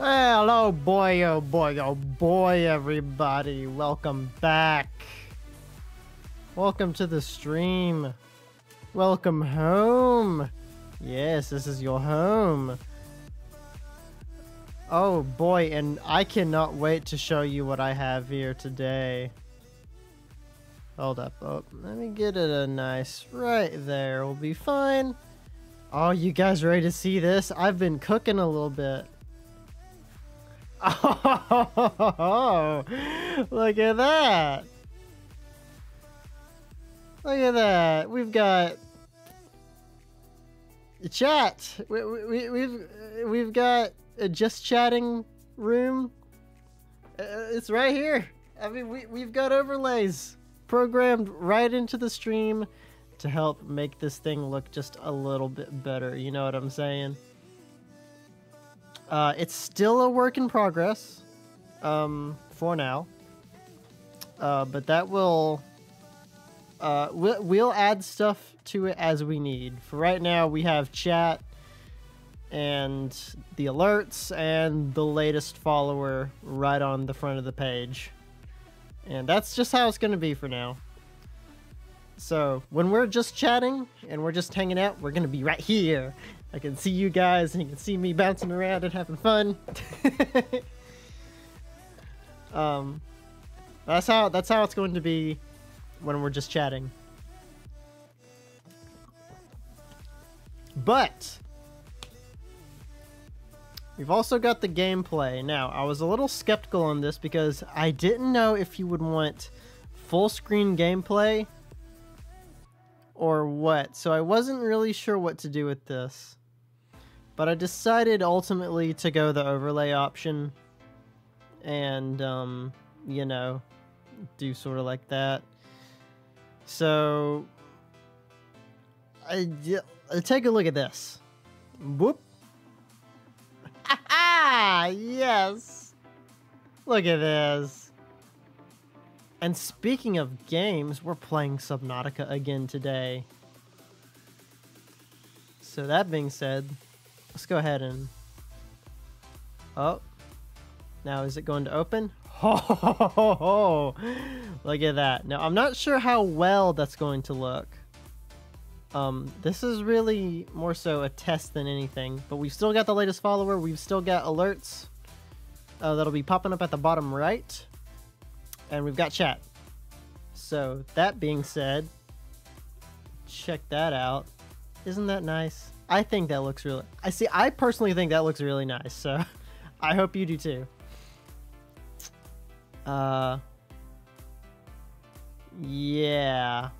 Hello, oh boy, oh boy, oh boy, everybody. Welcome back. Welcome to the stream. Welcome home. Yes, this is your home. Oh boy, and I cannot wait to show you what I have here today. Hold up. Oh, let me get it a nice right there. We'll be fine. Oh, you guys ready to see this? I've been cooking a little bit. Oh, look at that. Look at that. We've got chat. We, we, we've we've got a just chatting room. Uh, it's right here. I mean, we, we've got overlays programmed right into the stream to help make this thing look just a little bit better. You know what I'm saying? Uh, it's still a work in progress um, for now. Uh, but that will... Uh, we'll, we'll add stuff to it as we need. For right now, we have chat and the alerts and the latest follower right on the front of the page. And that's just how it's going to be for now. So when we're just chatting and we're just hanging out, we're going to be right here. I can see you guys and you can see me bouncing around and having fun. um, that's how that's how it's going to be when we're just chatting. But We've also got the gameplay. Now, I was a little skeptical on this because I didn't know if you would want full screen gameplay or what. So I wasn't really sure what to do with this. But I decided ultimately to go the overlay option and, um, you know, do sort of like that. So, I, I take a look at this. Whoop. Ah, yes. Look at this. And speaking of games, we're playing Subnautica again today. So that being said, let's go ahead and... Oh. Now is it going to open? Ho, ho, ho, ho. Look at that. Now I'm not sure how well that's going to look. Um, this is really more so a test than anything, but we've still got the latest follower. We've still got alerts uh, that'll be popping up at the bottom right, and we've got chat. So that being said, check that out. Isn't that nice? I think that looks really. I see. I personally think that looks really nice. So I hope you do too. Uh. Yeah.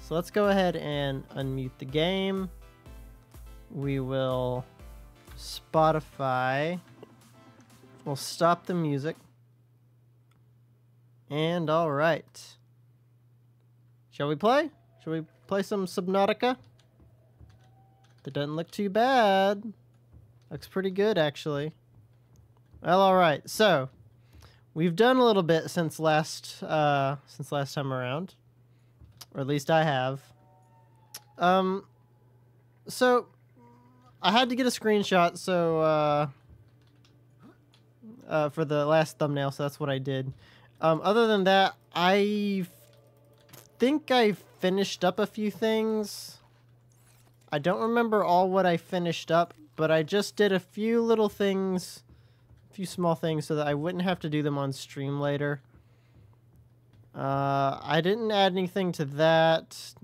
So let's go ahead and unmute the game. We will Spotify. We'll stop the music. And all right. Shall we play? Shall we play some Subnautica? That doesn't look too bad. Looks pretty good, actually. Well, all right. So, we've done a little bit since last uh, since last time around or at least I have. Um, so I had to get a screenshot, so uh, uh, for the last thumbnail, so that's what I did. Um, other than that, I think I finished up a few things. I don't remember all what I finished up, but I just did a few little things, a few small things, so that I wouldn't have to do them on stream later. Uh, I didn't add anything to that.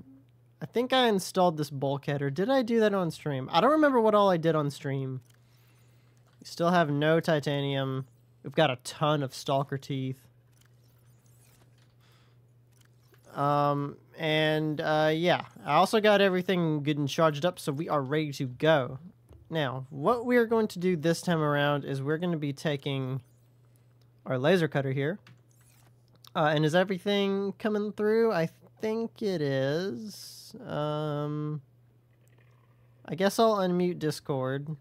I think I installed this bulkhead, or did I do that on stream? I don't remember what all I did on stream. We still have no titanium. We've got a ton of stalker teeth. Um, and, uh, yeah. I also got everything good and charged up, so we are ready to go. Now, what we are going to do this time around is we're going to be taking our laser cutter here. Uh, and is everything coming through? I think it is. Um, I guess I'll unmute Discord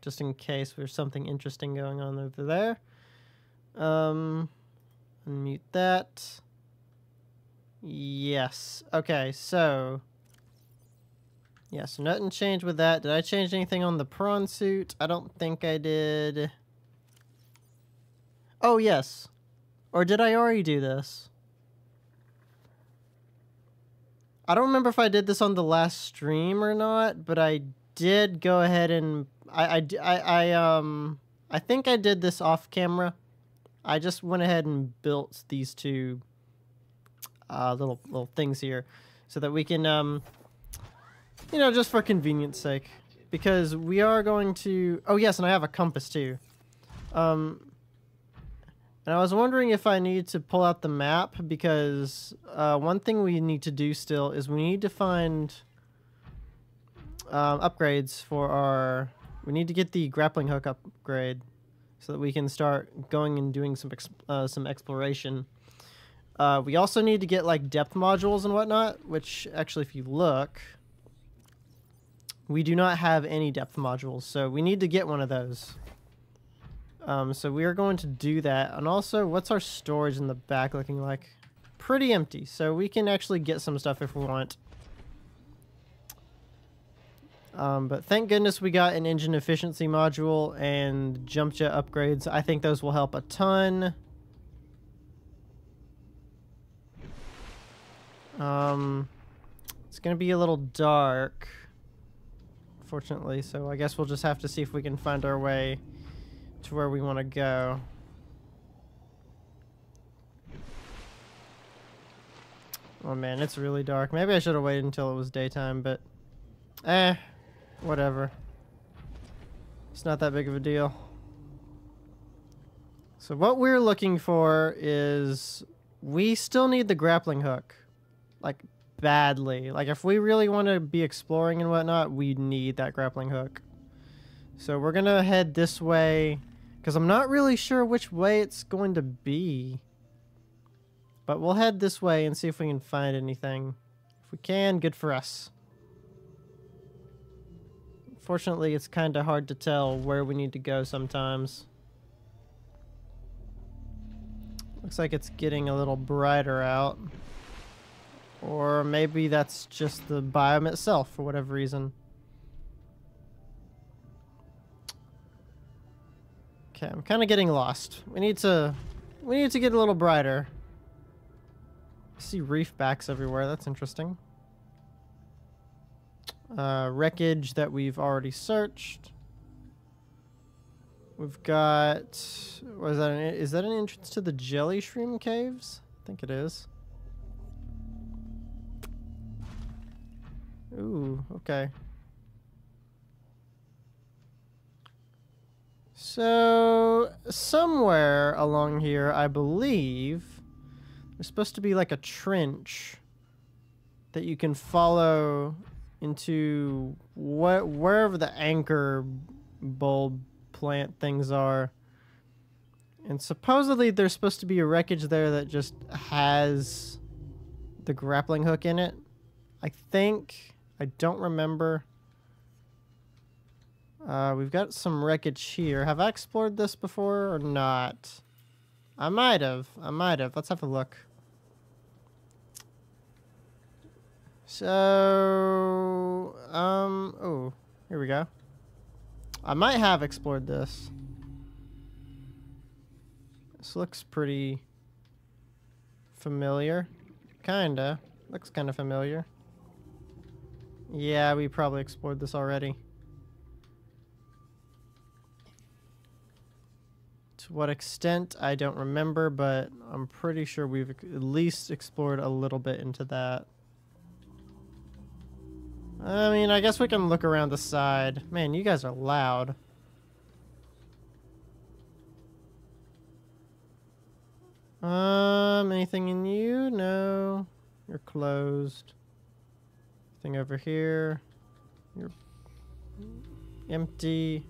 just in case there's something interesting going on over there. Um, unmute that. Yes. Okay, so... Yeah, so nothing changed with that. Did I change anything on the prawn suit? I don't think I did. Oh, yes. Or did I already do this? I don't remember if I did this on the last stream or not, but I did go ahead and I, I, I, I um I think I did this off camera. I just went ahead and built these two uh, little little things here so that we can um you know just for convenience sake because we are going to oh yes and I have a compass too um and I was wondering if I need to pull out the map because uh, one thing we need to do still is we need to find um, upgrades for our. We need to get the grappling hook upgrade so that we can start going and doing some uh, some exploration. Uh, we also need to get like depth modules and whatnot, which actually, if you look, we do not have any depth modules, so we need to get one of those. Um, so we are going to do that. And also, what's our storage in the back looking like? Pretty empty, so we can actually get some stuff if we want. Um, but thank goodness we got an engine efficiency module and jump jet upgrades. I think those will help a ton. Um, it's going to be a little dark, fortunately, so I guess we'll just have to see if we can find our way to where we want to go. Oh man, it's really dark. Maybe I should have waited until it was daytime, but eh, whatever. It's not that big of a deal. So what we're looking for is we still need the grappling hook. Like badly. Like if we really want to be exploring and whatnot, we need that grappling hook. So we're to head this way because I'm not really sure which way it's going to be. But we'll head this way and see if we can find anything. If we can, good for us. Fortunately, it's kind of hard to tell where we need to go sometimes. Looks like it's getting a little brighter out. Or maybe that's just the biome itself for whatever reason. Okay, I'm kind of getting lost. We need to, we need to get a little brighter. I see reef backs everywhere. That's interesting. Uh, wreckage that we've already searched. We've got, was that an, is that an entrance to the jelly shroom caves? I think it is. Ooh, okay. So, somewhere along here, I believe, there's supposed to be like a trench that you can follow into wh wherever the anchor bulb plant things are. And supposedly there's supposed to be a wreckage there that just has the grappling hook in it. I think. I don't remember. Uh, we've got some wreckage here. Have I explored this before or not? I might have. I might have. Let's have a look. So, um, oh, here we go. I might have explored this. This looks pretty familiar. Kinda. Looks kinda familiar. Yeah, we probably explored this already. To what extent, I don't remember, but I'm pretty sure we've at least explored a little bit into that. I mean, I guess we can look around the side. Man, you guys are loud. Um, anything in you? No. You're closed. Over here. You're empty.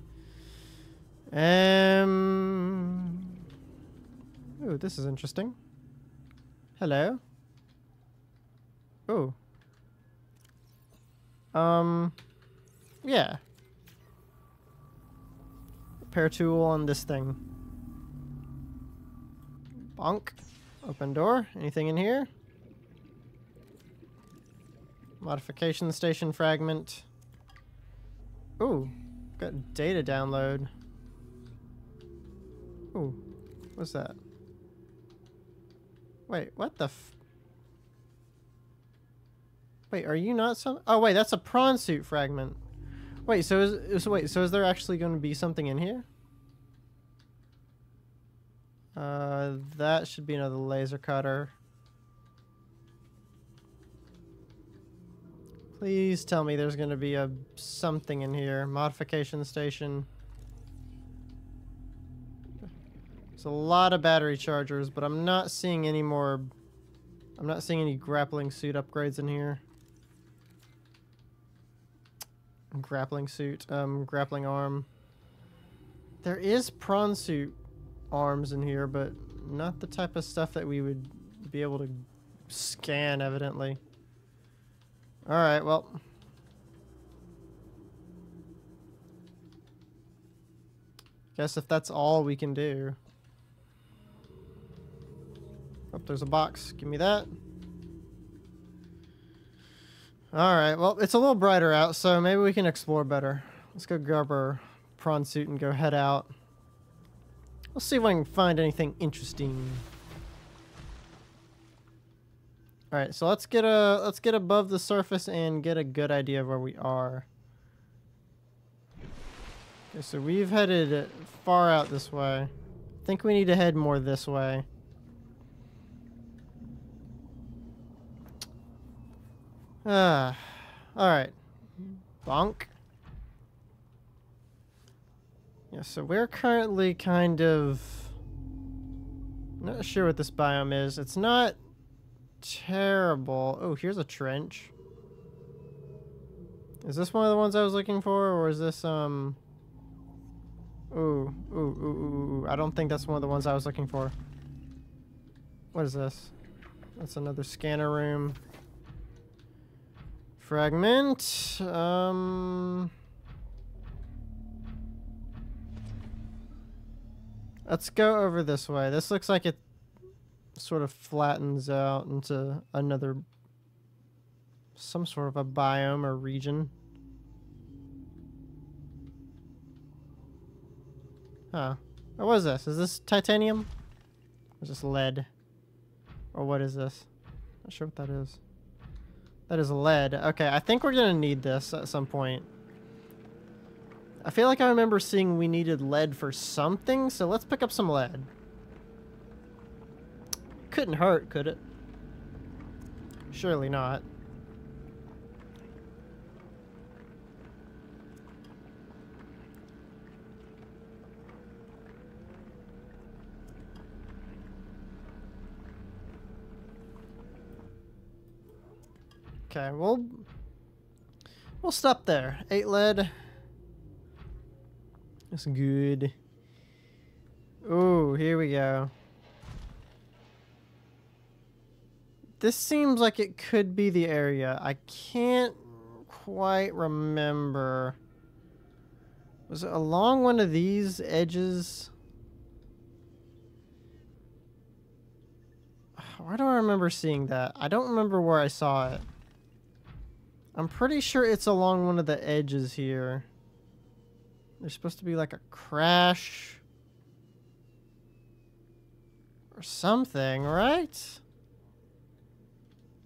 Um. Oh, this is interesting. Hello. Oh. Um. Yeah. Repair tool on this thing. Bonk. Open door. Anything in here? Modification station fragment. Ooh. Got data download. Ooh. What's that? Wait, what the f- Wait, are you not some- Oh wait, that's a prawn suit fragment. Wait, so is, so wait, so is there actually going to be something in here? Uh, that should be another laser cutter. Please tell me there's going to be a something in here. Modification station. There's a lot of battery chargers, but I'm not seeing any more... I'm not seeing any grappling suit upgrades in here. Grappling suit, um, grappling arm. There is prawn suit arms in here, but not the type of stuff that we would be able to scan, evidently. Alright, well. Guess if that's all we can do. Oh, there's a box. Give me that. Alright, well, it's a little brighter out, so maybe we can explore better. Let's go grab our prawn suit and go head out. Let's see if I can find anything interesting. All right, so let's get a let's get above the surface and get a good idea of where we are. Okay, so we've headed far out this way. I think we need to head more this way. Ah, all right. Bonk. Yeah, so we're currently kind of not sure what this biome is. It's not terrible. Oh, here's a trench. Is this one of the ones I was looking for, or is this, um... Ooh, ooh, ooh, ooh. I don't think that's one of the ones I was looking for. What is this? That's another scanner room. Fragment. Um... Let's go over this way. This looks like it sort of flattens out into another some sort of a biome or region. Huh. What was this? Is this titanium? Or is this lead? Or what is this? Not sure what that is. That is lead. Okay, I think we're gonna need this at some point. I feel like I remember seeing we needed lead for something, so let's pick up some lead. Couldn't hurt, could it? Surely not. Okay, we'll we'll stop there. Eight lead. That's good. Oh, here we go. This seems like it could be the area. I can't quite remember. Was it along one of these edges? Why do I remember seeing that? I don't remember where I saw it. I'm pretty sure it's along one of the edges here. There's supposed to be like a crash. Or something, right?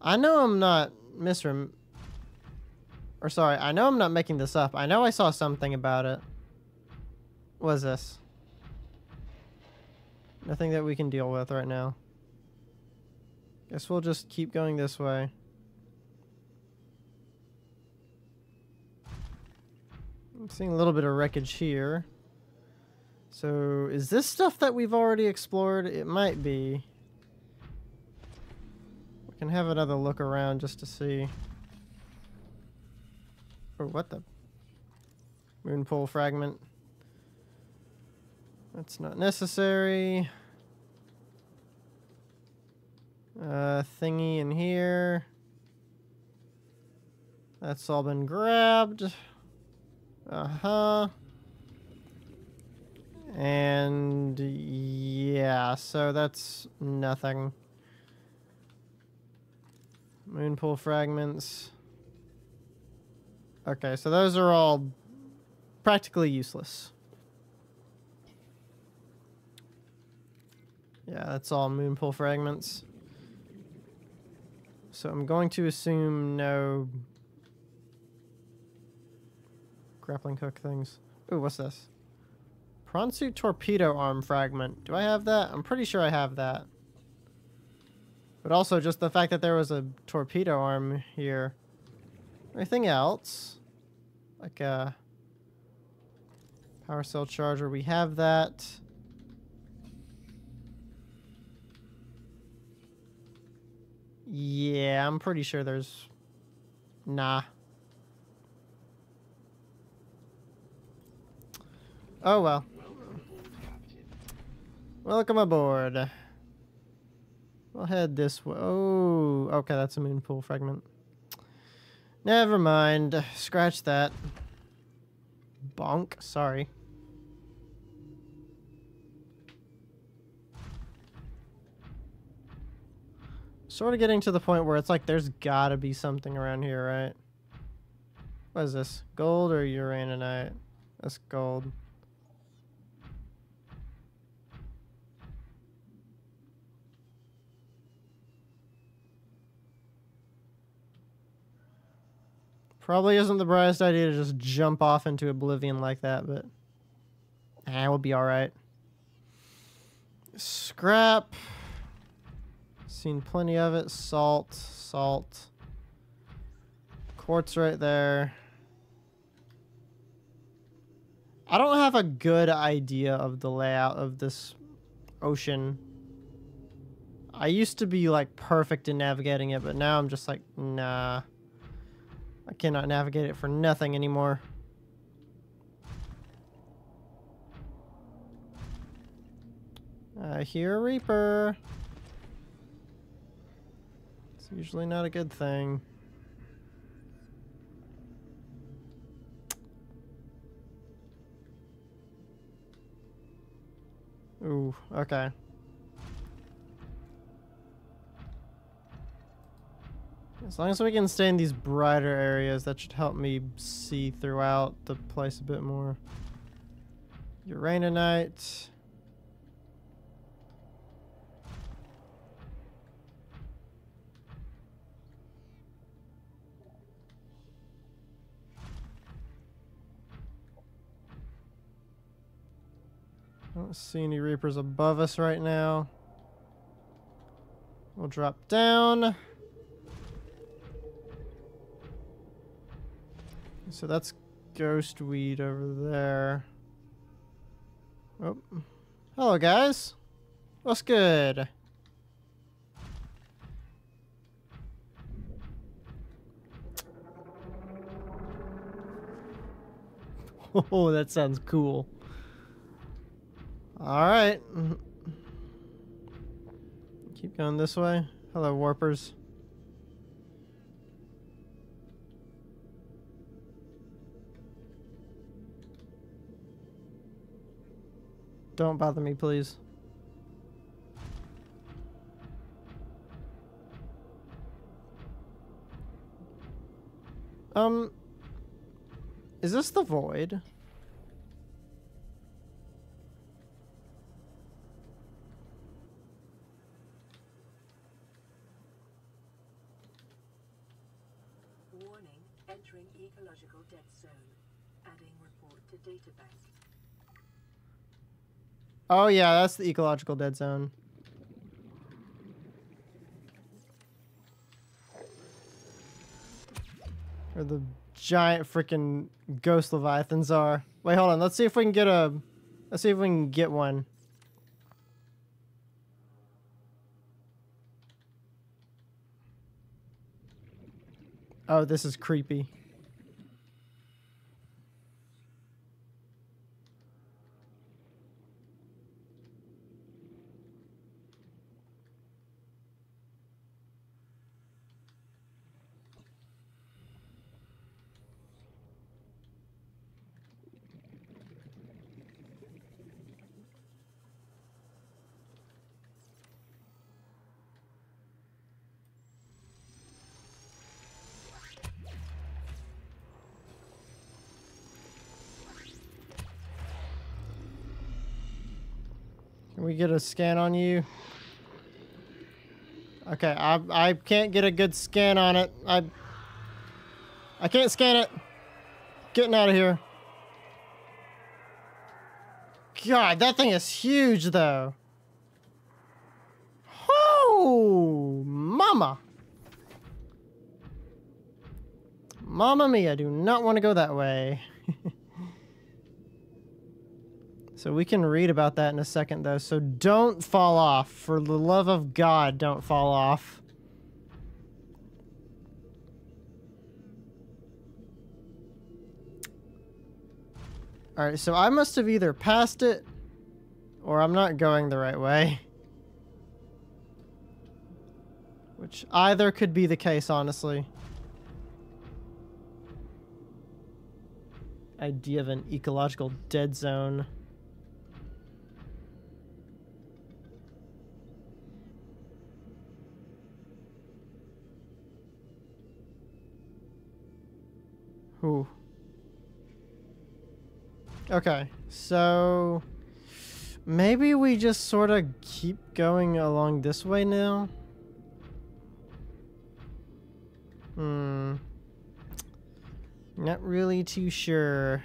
I know I'm not misrem... Or sorry, I know I'm not making this up. I know I saw something about it. What is this? Nothing that we can deal with right now. Guess we'll just keep going this way. I'm seeing a little bit of wreckage here. So, is this stuff that we've already explored? It might be. Can have another look around just to see. Oh, what the? Moon pool fragment. That's not necessary. Uh, thingy in here. That's all been grabbed. Uh-huh. And yeah, so that's nothing. Moon pool fragments. Okay, so those are all practically useless. Yeah, that's all moon pool fragments. So I'm going to assume no grappling hook things. Ooh, what's this? Prawn suit torpedo arm fragment. Do I have that? I'm pretty sure I have that. But also just the fact that there was a torpedo arm here. Anything else? Like a power cell charger. We have that. Yeah, I'm pretty sure there's... Nah. Oh well. Welcome aboard. We'll head this way. Oh, okay, that's a moon pool fragment. Never mind. Scratch that. Bonk. Sorry. Sort of getting to the point where it's like there's gotta be something around here, right? What is this? Gold or uraninite? That's gold. Probably isn't the brightest idea to just jump off into oblivion like that, but eh, we'll be alright. Scrap. Seen plenty of it. Salt, salt. Quartz right there. I don't have a good idea of the layout of this ocean. I used to be like perfect in navigating it, but now I'm just like, nah. I cannot navigate it for nothing anymore. I hear a Reaper. It's usually not a good thing. Ooh, okay. As long as we can stay in these brighter areas, that should help me see throughout the place a bit more. Uraninite. I don't see any Reapers above us right now. We'll drop down. So that's ghost weed over there. Oh. Hello, guys. What's good? Oh, that sounds cool. Alright. Keep going this way. Hello, warpers. Don't bother me, please. Um, is this the void? Warning, entering ecological dead zone. Adding report to database. Oh yeah, that's the ecological dead zone. Where the giant freaking ghost leviathans are. Wait, hold on. Let's see if we can get a. Let's see if we can get one. Oh, this is creepy. Get a scan on you? Okay, I I can't get a good scan on it. I I can't scan it. Getting out of here. God, that thing is huge though. Oh, mama. Mamma mia, I do not want to go that way. so we can read about that in a second though, so don't fall off. For the love of God, don't fall off. Alright, so I must have either passed it or I'm not going the right way. Which either could be the case, honestly. Idea of an ecological dead zone. Ooh. Okay, so maybe we just sort of keep going along this way now. Hmm. Not really too sure.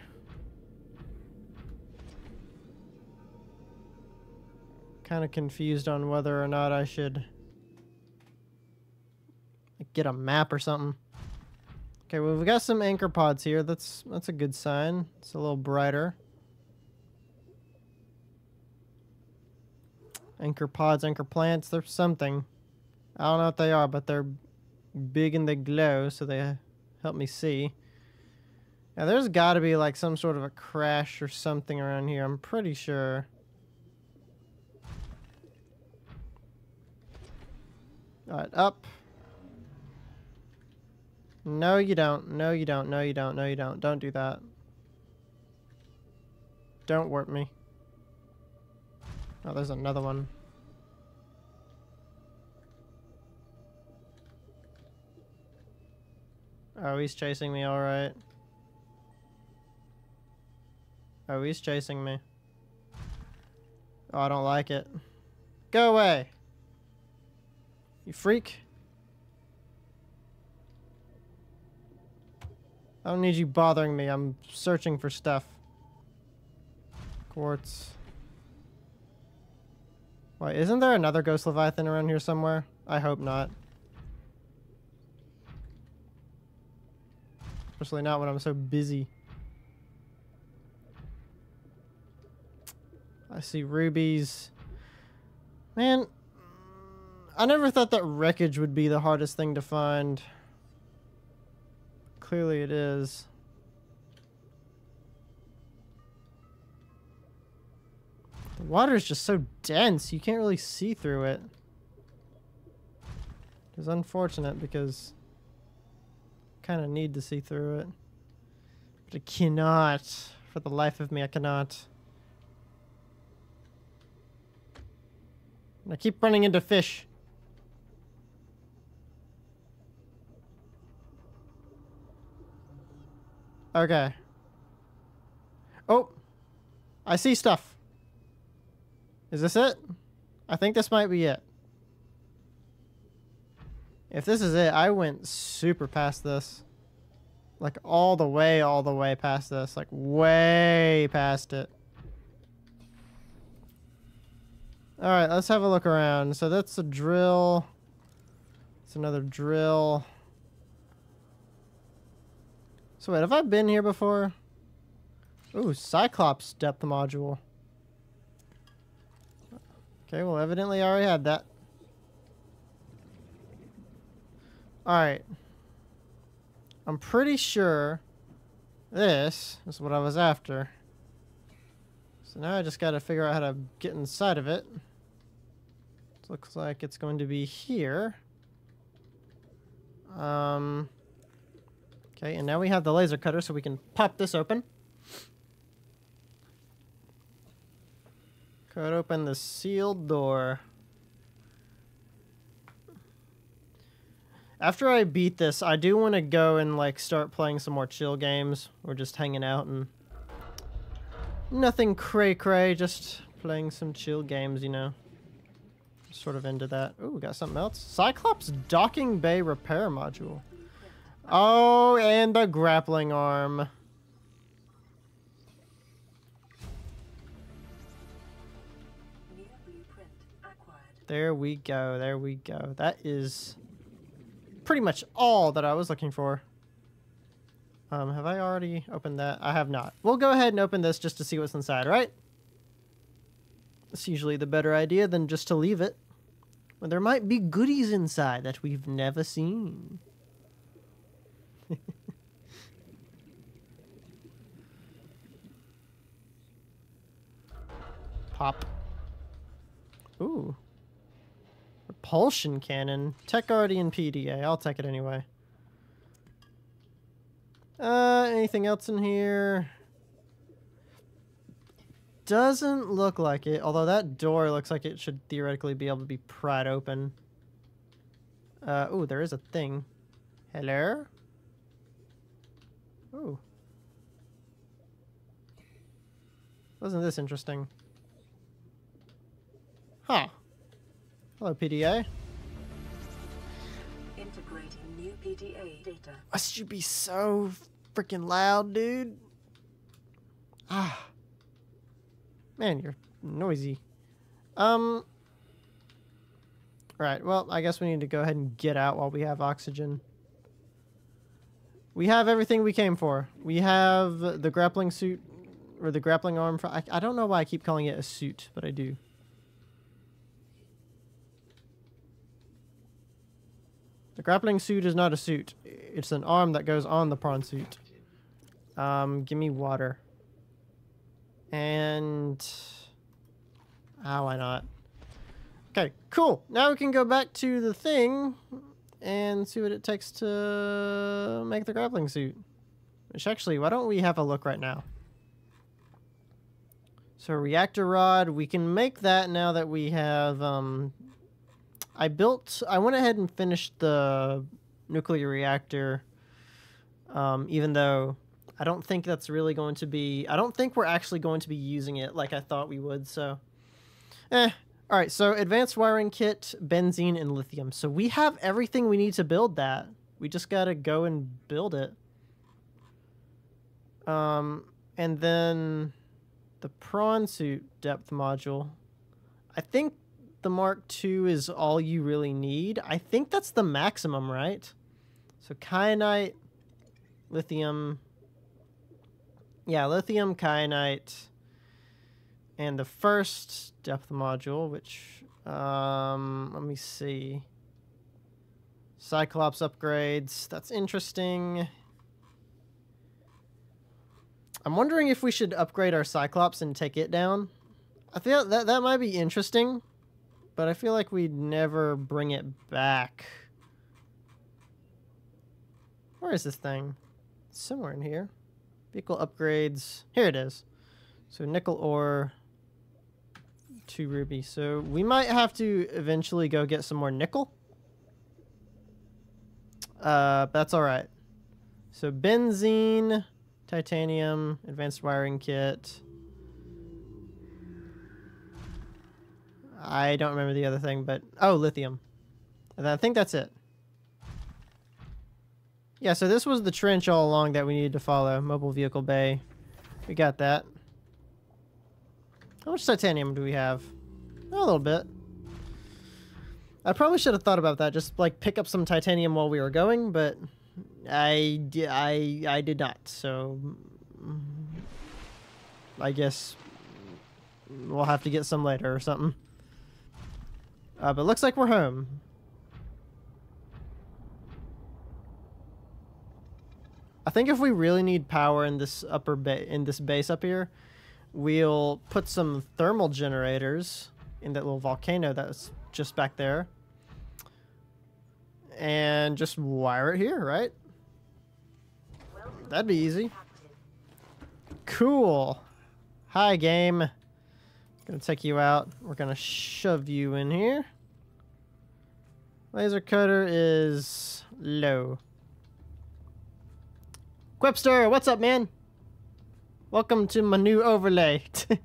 Kind of confused on whether or not I should get a map or something. Okay, well we've got some anchor pods here. That's that's a good sign. It's a little brighter. Anchor pods, anchor plants, they're something. I don't know what they are, but they're big and they glow, so they help me see. Now, there's got to be like some sort of a crash or something around here. I'm pretty sure. Alright, up. No, you don't. No, you don't. No, you don't. No, you don't. Don't do that. Don't warp me. Oh, there's another one. Oh, he's chasing me, alright. Oh, he's chasing me. Oh, I don't like it. Go away! You freak. I don't need you bothering me. I'm searching for stuff. Quartz. Wait, isn't there another Ghost Leviathan around here somewhere? I hope not. Especially not when I'm so busy. I see rubies. Man, I never thought that wreckage would be the hardest thing to find. Clearly it is. The water is just so dense, you can't really see through it. It's unfortunate because I kind of need to see through it. But I cannot. For the life of me, I cannot. I keep running into fish. Okay. Oh! I see stuff. Is this it? I think this might be it. If this is it, I went super past this. Like all the way, all the way past this. Like way past it. Alright, let's have a look around. So that's a drill. It's another drill. So wait, have I been here before? Ooh, Cyclops depth module. Okay, well evidently I already had that. Alright. I'm pretty sure this is what I was after. So now I just gotta figure out how to get inside of it. Looks like it's going to be here. Um... Okay, and now we have the laser cutter so we can pop this open. Cut open the sealed door. After I beat this, I do want to go and like start playing some more chill games or just hanging out and nothing cray cray, just playing some chill games, you know. Sort of into that. Ooh, we got something else. Cyclops docking bay repair module. Oh, and the grappling arm. There we go. There we go. That is pretty much all that I was looking for. Um, have I already opened that? I have not. We'll go ahead and open this just to see what's inside, right? It's usually the better idea than just to leave it. When there might be goodies inside that we've never seen. Pop. Ooh. Repulsion cannon. Tech Guardian PDA. I'll take it anyway. Uh, anything else in here? Doesn't look like it, although that door looks like it should theoretically be able to be pried open. Uh, ooh, there is a thing. Hello? Ooh. Wasn't this interesting? Huh. Hello, PDA. Integrating new PDA data. Must you be so freaking loud, dude? Ah. Man, you're noisy. Um. Right, well, I guess we need to go ahead and get out while we have oxygen. We have everything we came for. We have the grappling suit, or the grappling arm. For, I, I don't know why I keep calling it a suit, but I do. The grappling suit is not a suit. It's an arm that goes on the prawn suit. Um, give me water. And... Ah, why not? Okay, cool. Now we can go back to the thing and see what it takes to make the grappling suit. Which actually, why don't we have a look right now? So reactor rod, we can make that now that we have um, I built, I went ahead and finished the nuclear reactor, um, even though I don't think that's really going to be, I don't think we're actually going to be using it like I thought we would, so. Eh. All right, so advanced wiring kit, benzene, and lithium. So we have everything we need to build that. We just got to go and build it. Um, and then the prawn suit depth module. I think the Mark II is all you really need. I think that's the maximum, right? So kyanite, lithium. Yeah, lithium, kyanite, and the first depth module, which, um, let me see. Cyclops upgrades. That's interesting. I'm wondering if we should upgrade our Cyclops and take it down. I feel that that might be interesting but I feel like we'd never bring it back. Where is this thing? Somewhere in here. Vehicle upgrades. Here it is. So nickel ore, two ruby. So we might have to eventually go get some more nickel. Uh, that's all right. So benzene, titanium, advanced wiring kit. I don't remember the other thing, but oh, lithium. And I think that's it. Yeah, so this was the trench all along that we needed to follow. Mobile vehicle bay. We got that. How much titanium do we have? A little bit. I probably should have thought about that. Just like pick up some titanium while we were going, but I, I, I did not. So I guess we'll have to get some later or something. Uh, but looks like we're home. I think if we really need power in this upper ba in this base up here, we'll put some thermal generators in that little volcano that's just back there. And just wire it here, right? That'd be easy. Cool. Hi, game. Gonna take you out. We're gonna shove you in here. Laser cutter is low. Quipster, what's up, man? Welcome to my new overlay.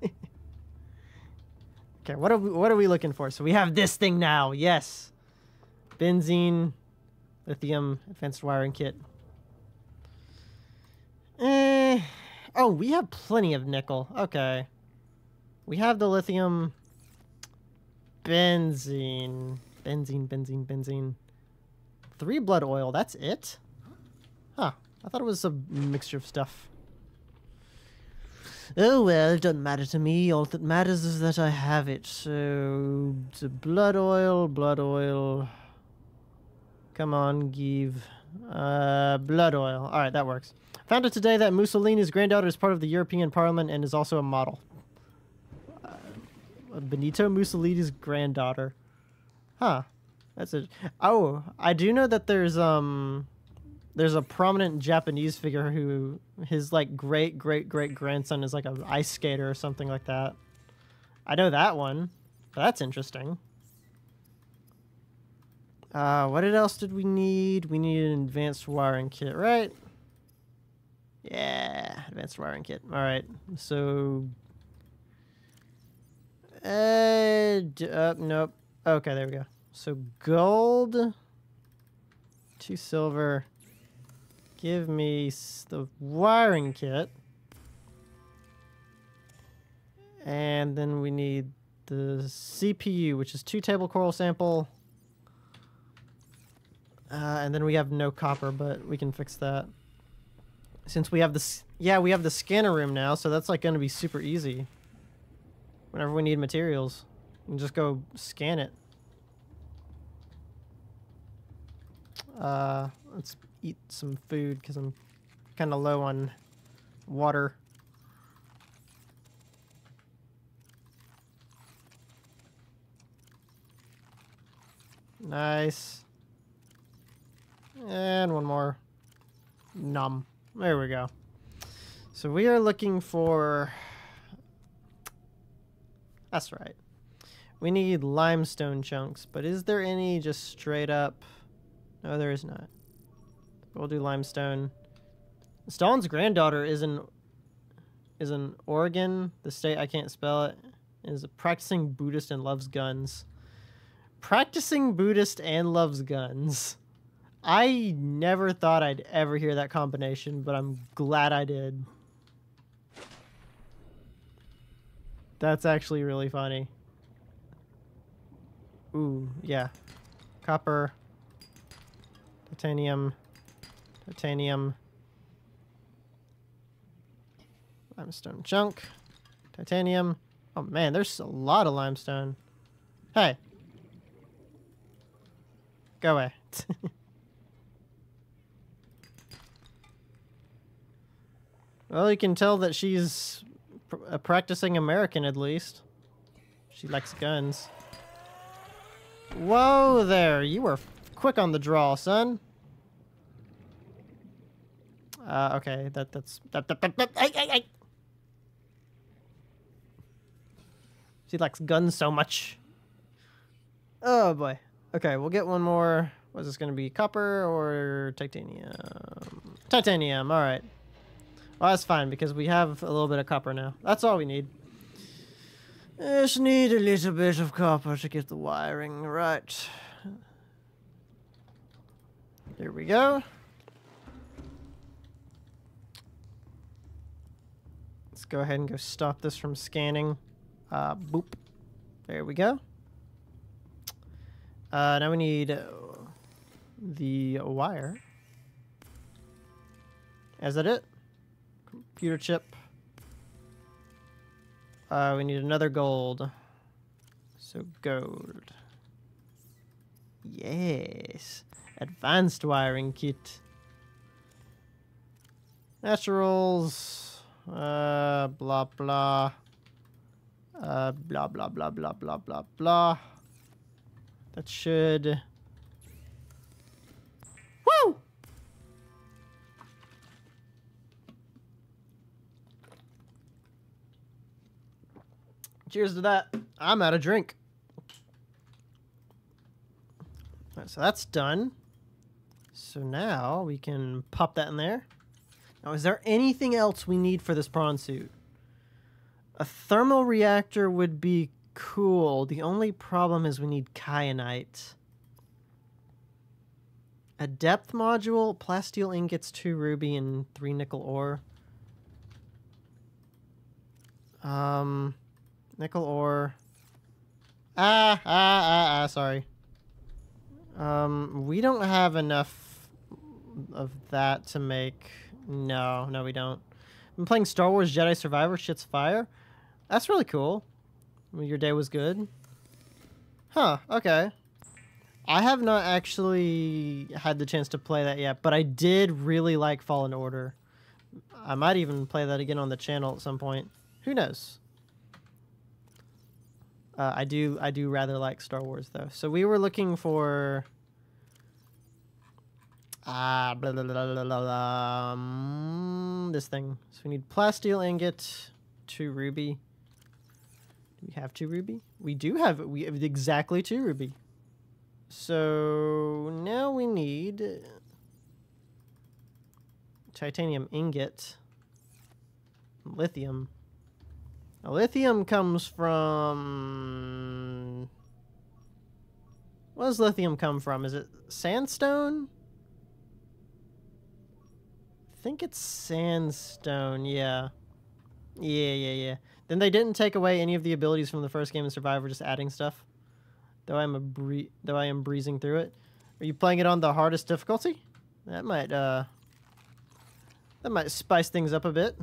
Okay, what are we, what are we looking for? So we have this thing now. Yes. Benzene, lithium, advanced wiring kit. Eh. Oh, we have plenty of nickel. Okay. We have the lithium. Benzene. Benzene, benzene, benzene. Three blood oil. That's it? Huh. I thought it was a mixture of stuff. Oh well, it doesn't matter to me. All that matters is that I have it. So, blood oil, blood oil. Come on, give. Uh, blood oil. All right, that works. Found out today that Mussolini's granddaughter is part of the European Parliament and is also a model. Uh, Benito Mussolini's granddaughter. Huh. That's it. Oh, I do know that there's um there's a prominent Japanese figure who his like great great great grandson is like an ice skater or something like that. I know that one. That's interesting. Uh, what else did we need? We need an advanced wiring kit, right? Yeah, advanced wiring kit. All right, so. Uh, uh, nope. Okay, there we go. So gold, two silver. Give me the wiring kit. And then we need the CPU, which is two table coral sample. Uh, and then we have no copper, but we can fix that. Since we have this, yeah, we have the scanner room now, so that's like going to be super easy. Whenever we need materials, we can just go scan it. Uh, let's eat some food because I'm kind of low on water. Nice. And one more. Num. There we go. So we are looking for... That's right. We need limestone chunks, but is there any just straight up... No, there is not. We'll do limestone. Stalin's granddaughter is in is in Oregon, the state I can't spell it, is a practicing Buddhist and loves guns. Practicing Buddhist and loves guns. I never thought I'd ever hear that combination, but I'm glad I did. That's actually really funny. Ooh, yeah. Copper. Titanium. Titanium. Limestone chunk. Titanium. Oh man, there's a lot of limestone. Hey. Go away. well, you can tell that she's a uh, practicing American at least. She likes guns. Whoa there, you were quick on the draw, son. Uh, okay, that that's that that that. that ay, ay, ay. She likes guns so much. Oh boy. Okay, we'll get one more. Was this gonna be? Copper or titanium? Titanium. All right. Well, that's fine because we have a little bit of copper now. That's all we need. Just need a little bit of copper to get the wiring right. Here we go. Go ahead and go stop this from scanning. Uh, boop. There we go. Uh, now we need the wire. Is that it? Computer chip. Uh, we need another gold. So gold. Yes. Advanced wiring kit. Naturals. Uh, blah blah. Uh, blah blah blah blah blah blah blah. That should. Woo! Cheers to that. I'm out of drink. Alright, so that's done. So now we can pop that in there. Now, is there anything else we need for this prawn suit? A thermal reactor would be cool. The only problem is we need kyanite. A depth module, plasteel ingots, two ruby, and three nickel ore. Um, nickel ore. Ah, ah, ah, ah, sorry. Um, we don't have enough of that to make... No, no, we don't. I'm playing Star Wars Jedi Survivor Shit's Fire. That's really cool. Your day was good? Huh, okay. I have not actually had the chance to play that yet, but I did really like Fallen Order. I might even play that again on the channel at some point. Who knows? Uh, I do I do rather like Star Wars though. So we were looking for ah blah, blah, blah, blah, blah, blah, um, this thing. So we need plasteel ingot, two ruby. Do we have two ruby? We do have we have exactly two ruby. So now we need titanium ingot, lithium. Now, lithium comes from. Where does lithium come from? Is it sandstone? I think it's sandstone, yeah. Yeah, yeah, yeah. Then they didn't take away any of the abilities from the first game of Survivor, just adding stuff. Though I'm a bree- though I am breezing through it. Are you playing it on the hardest difficulty? That might uh that might spice things up a bit.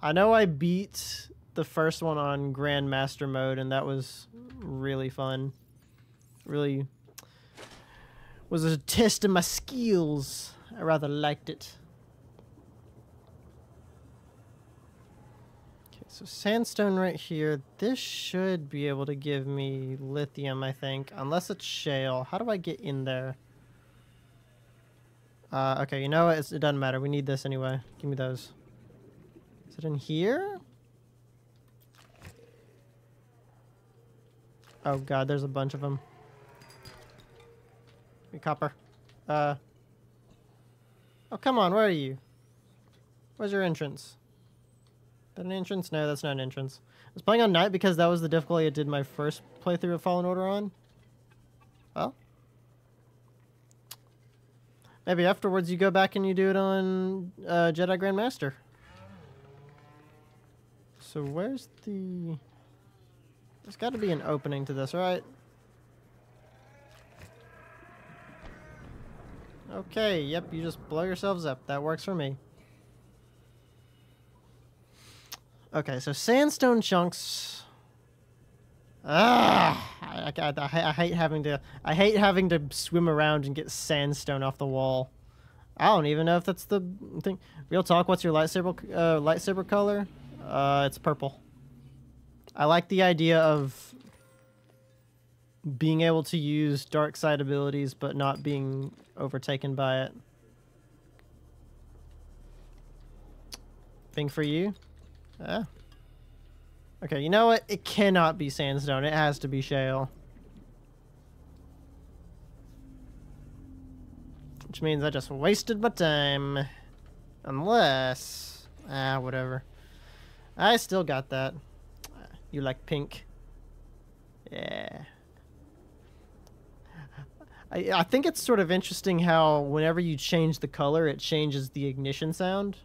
I know I beat the first one on Grandmaster mode and that was really fun. Really was a test of my skills. I rather liked it. Okay, so sandstone right here. This should be able to give me lithium, I think. Unless it's shale. How do I get in there? Uh, okay, you know what? It's, it doesn't matter. We need this anyway. Give me those. Is it in here? Oh god, there's a bunch of them. Hey, copper. Uh. Oh, come on, where are you? Where's your entrance? That an entrance? No, that's not an entrance. I was playing on Knight because that was the difficulty I did my first playthrough of Fallen Order on. Oh. Maybe afterwards you go back and you do it on uh, Jedi Grandmaster. So where's the... There's got to be an opening to this, right? Okay, yep, you just blow yourselves up. That works for me. Okay, so sandstone chunks. Ah, I, I, I, hate having to. I hate having to swim around and get sandstone off the wall. I don't even know if that's the thing. Real talk. What's your lightsaber uh, lightsaber color? Uh, it's purple. I like the idea of being able to use dark side abilities, but not being overtaken by it. Thing for you? Ah. Okay, you know what? It cannot be sandstone. It has to be shale. Which means I just wasted my time. Unless... Ah, whatever. I still got that. You like pink? Yeah. I, I think it's sort of interesting how whenever you change the color, it changes the ignition sound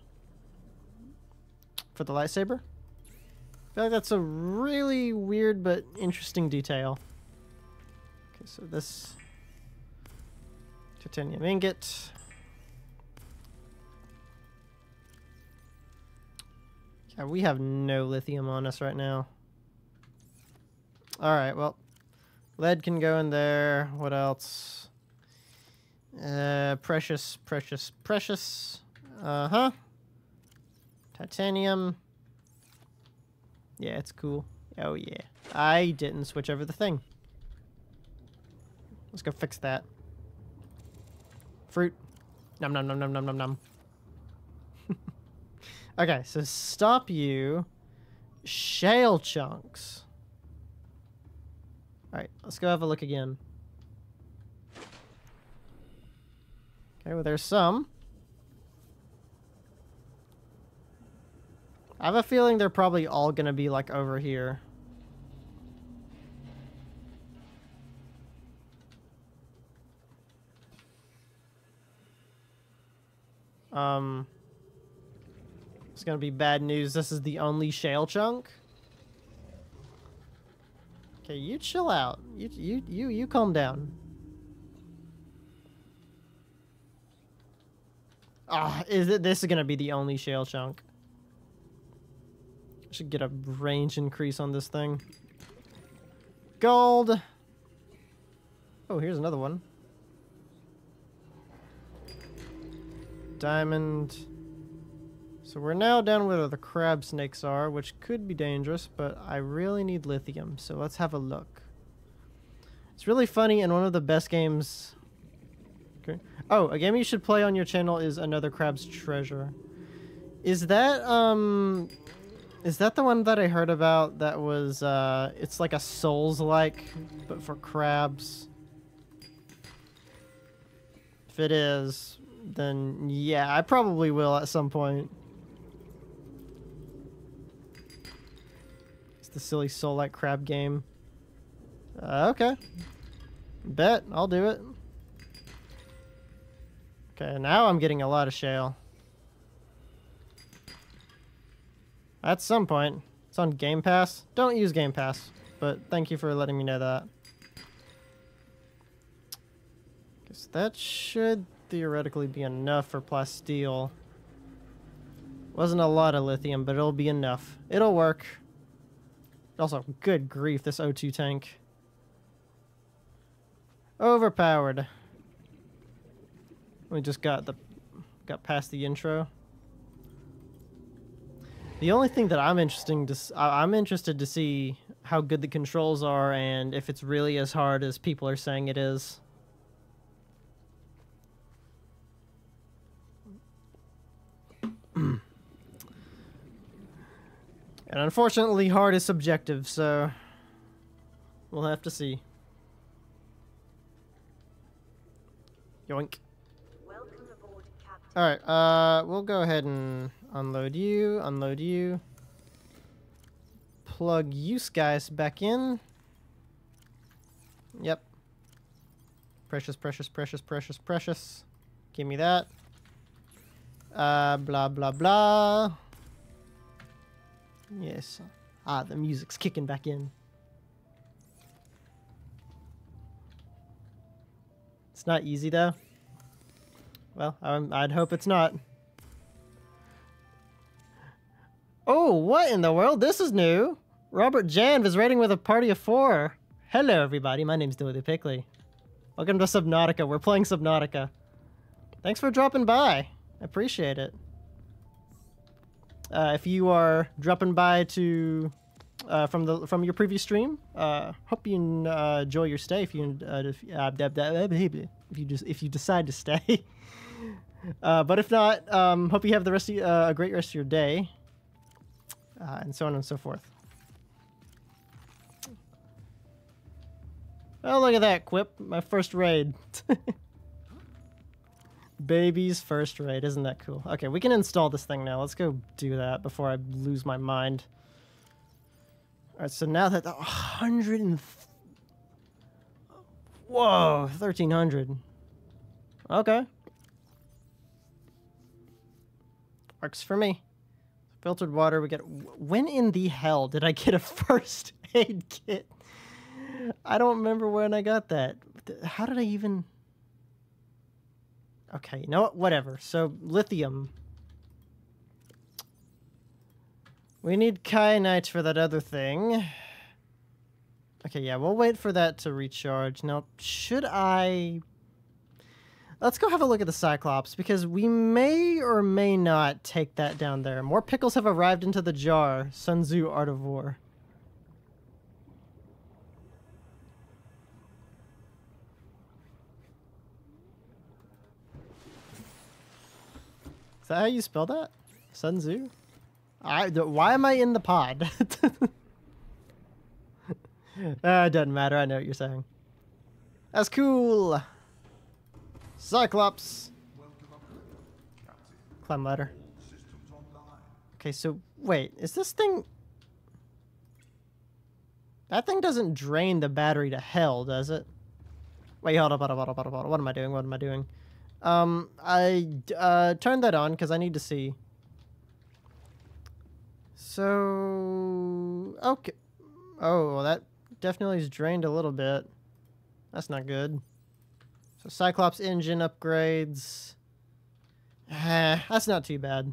for the lightsaber. I feel like that's a really weird but interesting detail. Okay, so this titanium ingot. Yeah, we have no lithium on us right now. Alright, well, lead can go in there. What else? Uh, precious, precious, precious. Uh-huh. Titanium. Yeah, it's cool. Oh, yeah. I didn't switch over the thing. Let's go fix that. Fruit. Num num num num num num num. okay, so stop you. Shale chunks. Alright, let's go have a look again. Okay, well there's some. I have a feeling they're probably all going to be like over here. Um, it's going to be bad news. This is the only shale chunk. Okay, you chill out. You, you, you, you calm down. Ah, oh, is it? This is gonna be the only shale chunk. Should get a range increase on this thing. Gold. Oh, here's another one. Diamond. So we're now down where the crab snakes are, which could be dangerous, but I really need lithium, so let's have a look. It's really funny and one of the best games. Okay. Oh, a game you should play on your channel is Another Crab's Treasure. Is that um is that the one that I heard about that was uh it's like a Souls like but for crabs? If it is, then yeah, I probably will at some point. It's the silly soul like crab game. Uh, okay. Bet, I'll do it. Okay, now I'm getting a lot of shale. At some point. It's on Game Pass. Don't use Game Pass, but thank you for letting me know that. Guess that should theoretically be enough for plasteel. Wasn't a lot of lithium, but it'll be enough. It'll work. Also, good grief, this O2 tank. Overpowered. We just got the got past the intro. The only thing that I'm interesting to I'm interested to see how good the controls are and if it's really as hard as people are saying it is. and unfortunately, hard is subjective, so we'll have to see. Yoink. Welcome aboard, Captain. All right, uh, we'll go ahead and unload you, unload you. Plug you guys back in. Yep. Precious, precious, precious, precious, precious. Give me that. Uh, blah, blah, blah. Yes. Ah, the music's kicking back in. It's not easy, though. Well, um, I'd hope it's not. Oh, what in the world? This is new. Robert Jan is raiding with a party of four. Hello, everybody. My name's Dilly Pickley. Welcome to Subnautica. We're playing Subnautica. Thanks for dropping by. I appreciate it. Uh, if you are dropping by to uh, from the from your previous stream, uh, hope you uh, enjoy your stay. If you uh, if, uh, if you just if you decide to stay. But if not, um, hope you have the rest of, a great rest of your day, uh, and so on and so forth. Oh, look at that, Quip. My first raid. Baby's first raid. Isn't that cool? Okay, we can install this thing now. Let's go do that before I lose my mind. Alright, so now that... 100 and... Whoa, 1300. Okay. Works for me. Filtered water, we get... When in the hell did I get a first aid kit? I don't remember when I got that. How did I even... Okay, you know what? Whatever. So, lithium. We need kyanite for that other thing. Okay, yeah, we'll wait for that to recharge. Now, should I... Let's go have a look at the Cyclops, because we may or may not take that down there. More pickles have arrived into the jar. Sun Tzu, Art of War. Is that how you spell that? Sun Tzu? I, why am I in the pod? uh, it doesn't matter. I know what you're saying. That's cool. Cyclops. Climb ladder. Okay, so wait, is this thing? That thing doesn't drain the battery to hell, does it? Wait, hold up, hold up, hold up, hold up, hold up. What am I doing? What am I doing? Um, I uh, turned that on because I need to see. So, okay. Oh, well, that definitely is drained a little bit. That's not good. So, Cyclops engine upgrades. Eh, that's not too bad.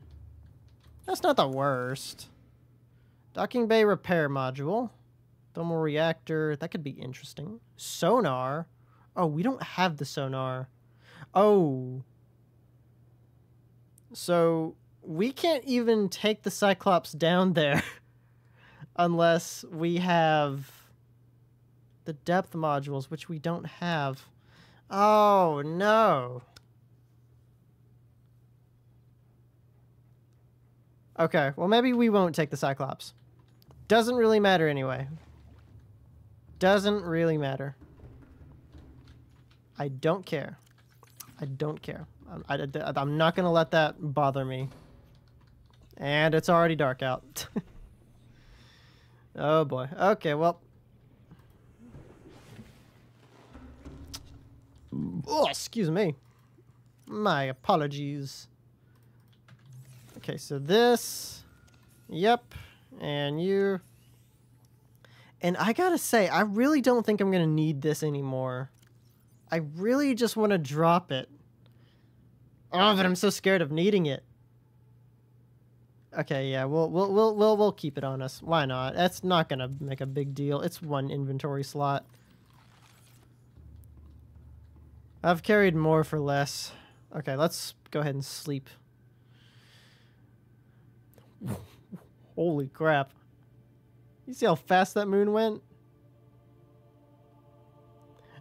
That's not the worst. Docking bay repair module. Thermal reactor. That could be interesting. Sonar. Oh, we don't have the sonar. Oh. So we can't even take the Cyclops down there unless we have the depth modules, which we don't have. Oh, no. Okay, well, maybe we won't take the Cyclops. Doesn't really matter anyway. Doesn't really matter. I don't care. I don't care. I'm, I, am not going to let that bother me. And it's already dark out. oh boy. Okay, well. Oh, excuse me. My apologies. Okay, so this. Yep. And you. And I gotta say, I really don't think I'm gonna need this anymore. I really just want to drop it. Oh, but I'm so scared of needing it. Okay, yeah, we'll we'll we'll we'll we'll keep it on us. Why not? That's not gonna make a big deal. It's one inventory slot. I've carried more for less. Okay, let's go ahead and sleep. Holy crap. You see how fast that moon went?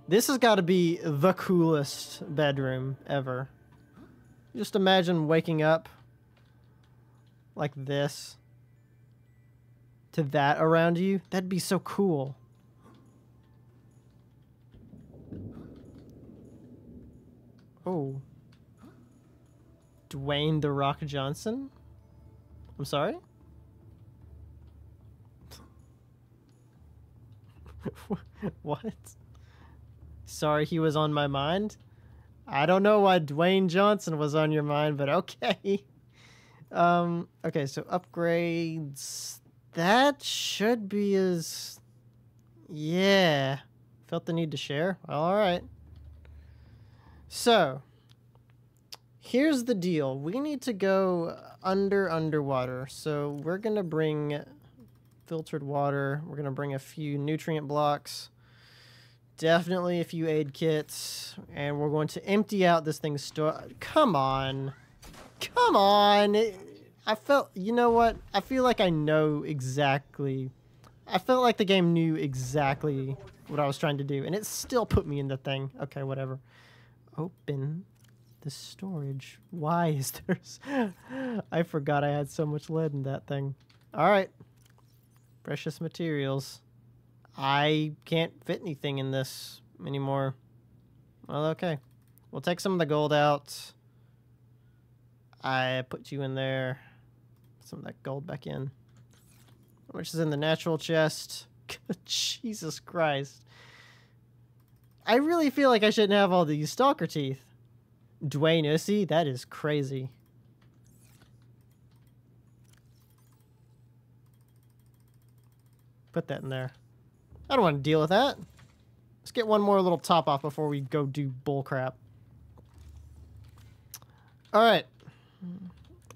This has got to be the coolest bedroom ever. Just imagine waking up like this to that around you. That'd be so cool. Oh. Dwayne The Rock Johnson? I'm sorry? what? Sorry he was on my mind. I don't know why Dwayne Johnson was on your mind, but okay. Um, okay, so upgrades. That should be as. Yeah. Felt the need to share? Alright. So, here's the deal. We need to go under underwater. So, we're going to bring filtered water. We're going to bring a few nutrient blocks definitely a few aid kits, and we're going to empty out this thing's store. Come on. Come on. I felt, you know what? I feel like I know exactly. I felt like the game knew exactly what I was trying to do, and it still put me in the thing. Okay, whatever. Open the storage. Why is there... I forgot I had so much lead in that thing. All right. Precious materials. I can't fit anything in this anymore. Well, okay. We'll take some of the gold out. I put you in there. Some of that gold back in. Which is in the natural chest. Jesus Christ. I really feel like I shouldn't have all these stalker teeth. Dwayne Ussy? That is crazy. Put that in there. I don't want to deal with that. Let's get one more little top off before we go do bullcrap. Alright.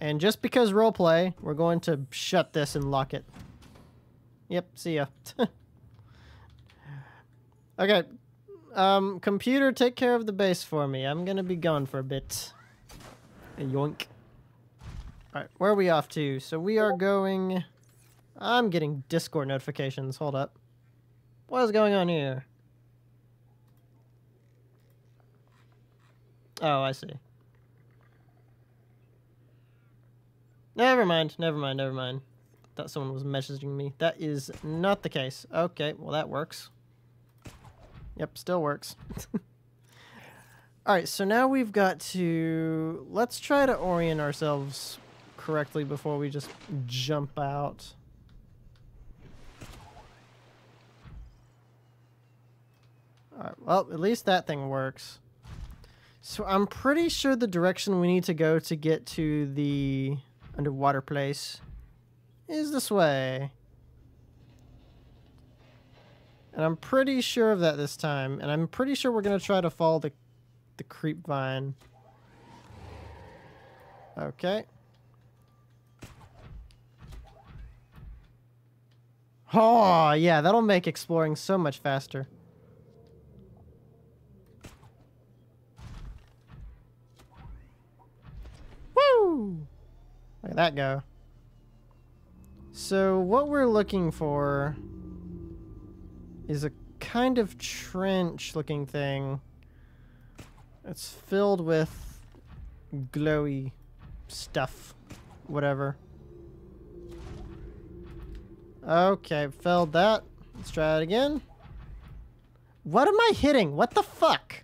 And just because roleplay, we're going to shut this and lock it. Yep, see ya. okay. Um, computer, take care of the base for me. I'm gonna be gone for a bit. Yoink. Alright, where are we off to? So we are going... I'm getting Discord notifications. Hold up. What is going on here? Oh, I see. Never mind, never mind, never mind. Thought someone was messaging me. That is not the case. Okay, well that works. Yep, still works. Alright, so now we've got to... Let's try to orient ourselves correctly before we just jump out. Alright, well, at least that thing works. So I'm pretty sure the direction we need to go to get to the underwater place is this way. And I'm pretty sure of that this time. And I'm pretty sure we're going to try to follow the, the creep vine. Okay. Oh, yeah, that'll make exploring so much faster. Woo! Look at that go. So what we're looking for is a kind of trench looking thing. It's filled with glowy stuff. Whatever. Okay, failed that. Let's try it again. What am I hitting? What the fuck?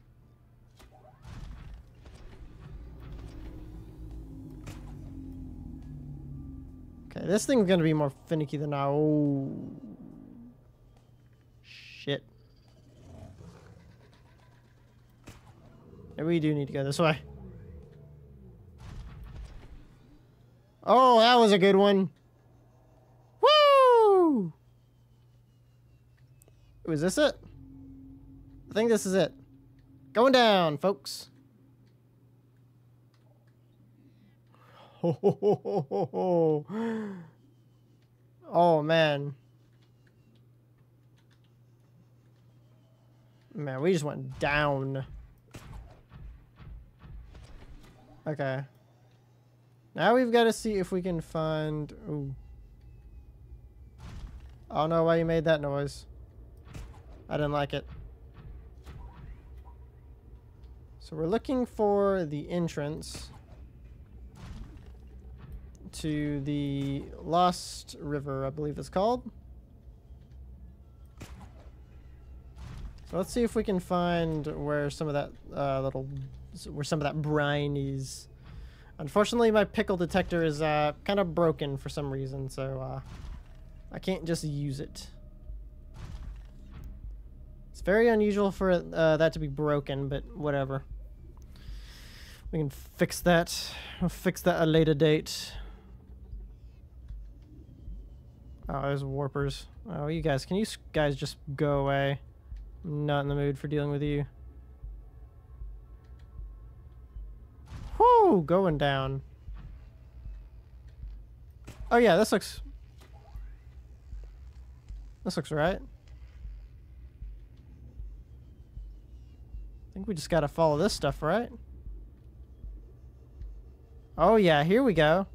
Okay, this thing's gonna be more finicky than I. Oh. Shit. Maybe we do need to go this way. Oh, that was a good one. Woo! Was this it? I think this is it. Going down, folks. Oh, man. Man, we just went down. Okay. Now we've got to see if we can find... Ooh. I don't know why you made that noise. I didn't like it. So we're looking for the entrance to the Lost River, I believe it's called. So let's see if we can find where some of that uh, little, where some of that brine is. Unfortunately, my pickle detector is uh, kind of broken for some reason, so uh, I can't just use it. It's very unusual for uh, that to be broken, but whatever. We can fix that. We'll fix that at a later date. Oh, there's warpers. Oh, you guys, can you guys just go away? I'm not in the mood for dealing with you. Whoo, going down. Oh yeah, this looks... This looks right. I think we just gotta follow this stuff, right? Oh yeah, here we go.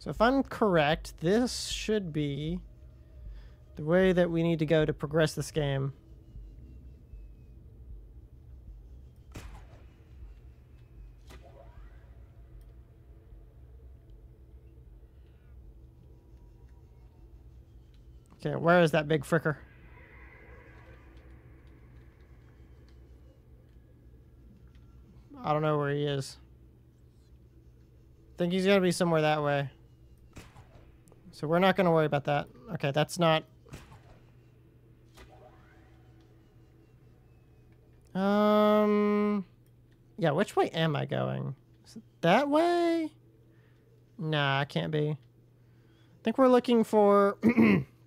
So if I'm correct, this should be the way that we need to go to progress this game. Okay, where is that big fricker? I don't know where he is. think he's gotta be somewhere that way. So we're not gonna worry about that. Okay, that's not... Um... Yeah, which way am I going? That way? Nah, I can't be. I think we're looking for...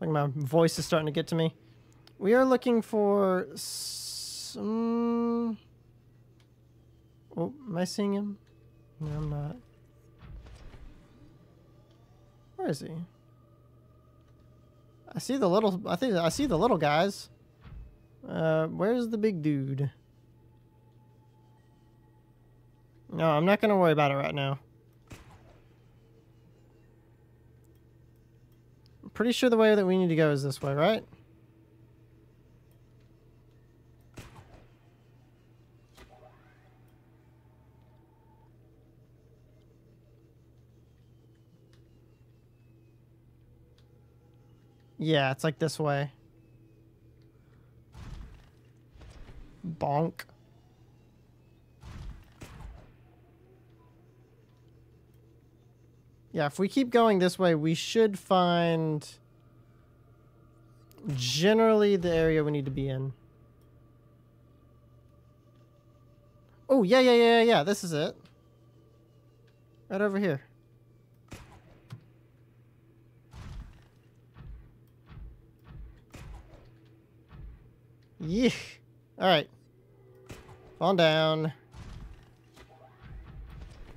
like my voice is starting to get to me. We are looking for some... Oh, am I seeing him? No, I'm not. Where is he? I see the little, I think I see the little guys. Uh, where's the big dude? No, I'm not to worry about it right now. Pretty sure the way that we need to go is this way, right? Yeah, it's like this way. Bonk. Yeah, if we keep going this way, we should find generally the area we need to be in. Oh, yeah, yeah, yeah, yeah, this is it. Right over here. Yeah. Alright. Fall down.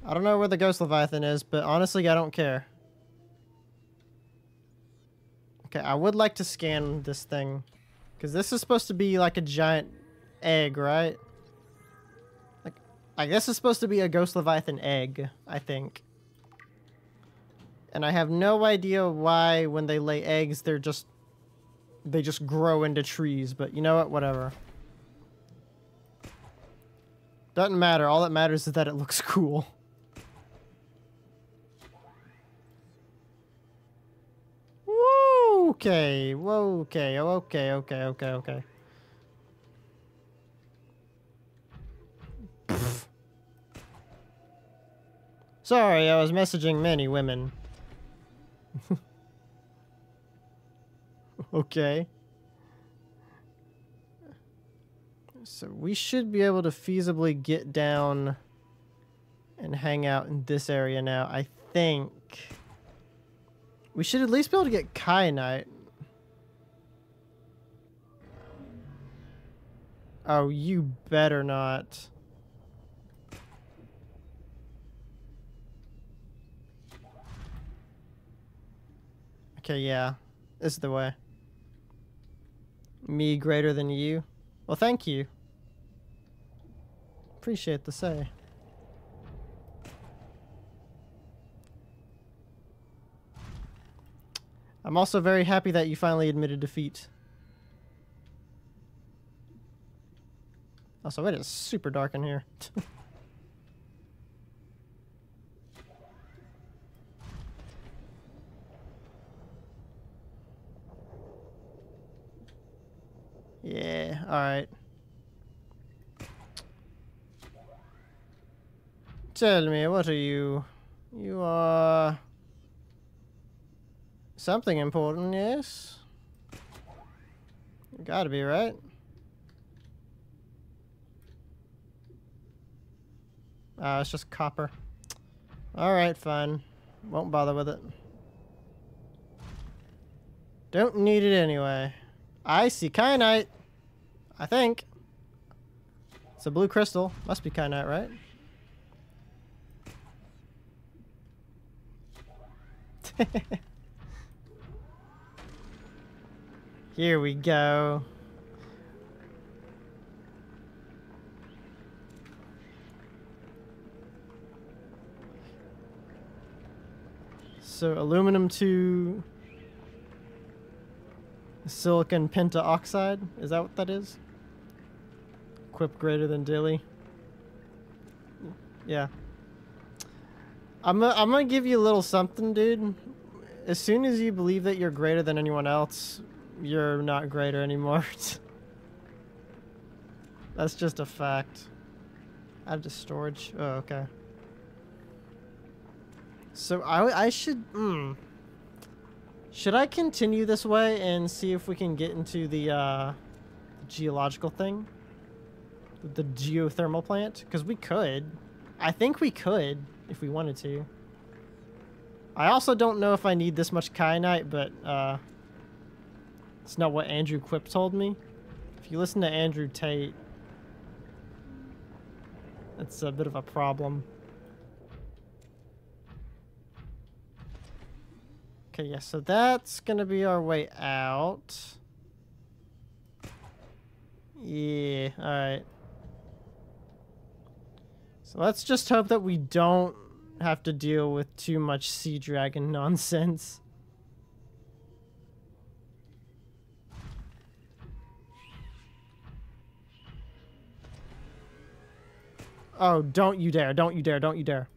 I don't know where the Ghost Leviathan is, but honestly, I don't care. Okay, I would like to scan this thing. Because this is supposed to be like a giant egg, right? Like, I guess it's supposed to be a Ghost Leviathan egg, I think. And I have no idea why when they lay eggs, they're just... They just grow into trees, but you know what? Whatever. Doesn't matter. All that matters is that it looks cool. Woo! Okay. Okay. Okay, okay, okay, okay. Sorry, I was messaging many women. okay. So we should be able to feasibly get down and hang out in this area now, I think. We should at least be able to get kyanite. Oh, you better not. Okay, yeah. This is the way. Me greater than you? Well, thank you. Appreciate the say. I'm also very happy that you finally admitted defeat. Also, it is super dark in here. yeah, alright. Tell me, what are you? You are... Something important, yes? Gotta be, right? Ah, it's just copper. Alright, fine. Won't bother with it. Don't need it anyway. I see kyanite. I think. It's a blue crystal. Must be kyanite, right? Here we go. So aluminum to silicon pentaoxide, is that what that is? Quip greater than dilly. Yeah. I'm gonna, I'm gonna give you a little something, dude. As soon as you believe that you're greater than anyone else, you're not greater anymore. That's just a fact. Add to storage. Oh, okay. So I, I should. Mm, should I continue this way and see if we can get into the uh, geological thing? The geothermal plant? Because we could. I think we could if we wanted to. I also don't know if I need this much kyanite, but uh, it's not what Andrew Quip told me. If you listen to Andrew Tate, it's a bit of a problem. Okay, yeah, so that's gonna be our way out. Yeah, alright. So let's just hope that we don't have to deal with too much sea dragon nonsense. Oh, don't you dare, don't you dare, don't you dare.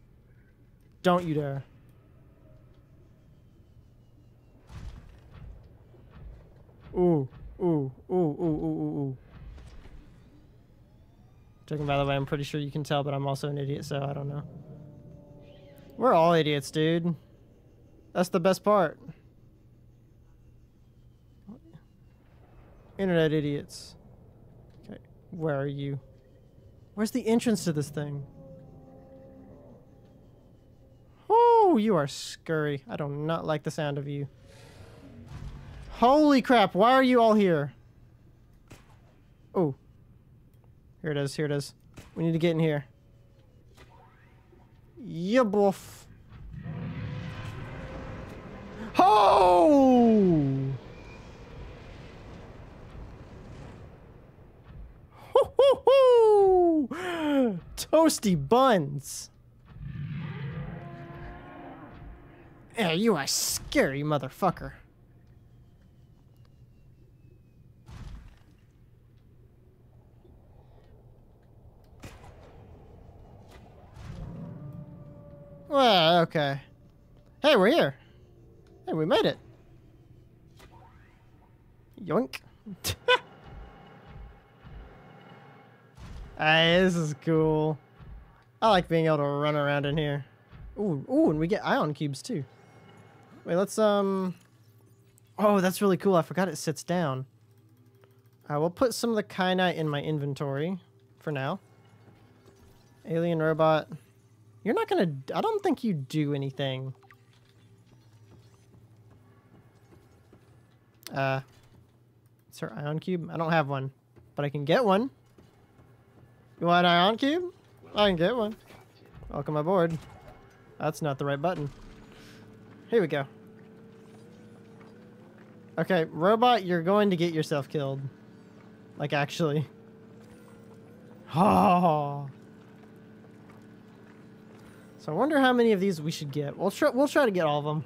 Don't you dare. Ooh, ooh, ooh, ooh, ooh, ooh, ooh. Joking, by the way, I'm pretty sure you can tell, but I'm also an idiot, so I don't know. We're all idiots, dude. That's the best part. Internet idiots. Okay, where are you? Where's the entrance to this thing? Oh, you are scurry. I do not like the sound of you. Holy crap, why are you all here? Oh. Here it is, here it is. We need to get in here. Yeah, boof. Oh! Hoo, hoo, hoo! Toasty buns. Yeah, you a scary motherfucker. Well, okay. Hey, we're here. Hey, we made it. Yoink. Hey, this is cool. I like being able to run around in here. Ooh, ooh, and we get ion cubes too. Wait, let's um. Oh, that's really cool. I forgot it sits down. I will put some of the kyanite in my inventory for now. Alien robot. You're not gonna. I don't think you do anything. Uh. It's her ion cube. I don't have one, but I can get one. You want an ion cube? I can get one. Welcome aboard. That's not the right button. Here we go. Okay, robot, you're going to get yourself killed. Like, actually. Oh. So I wonder how many of these we should get. We'll try, we'll try to get all of them.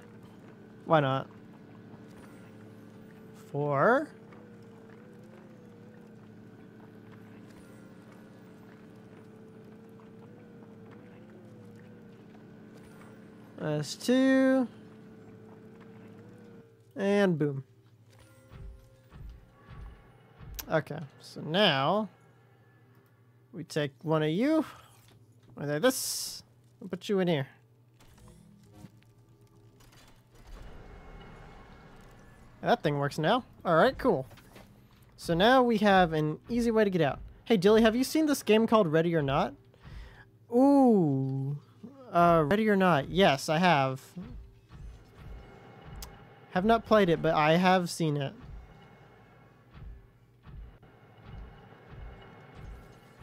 Why not? Four. That's two. And boom. Okay, so now we take one of you, or like this, and put you in here. That thing works now. Alright, cool. So now we have an easy way to get out. Hey, Dilly, have you seen this game called Ready or Not? Ooh. Uh, Ready or Not. Yes, I have. Have not played it, but I have seen it.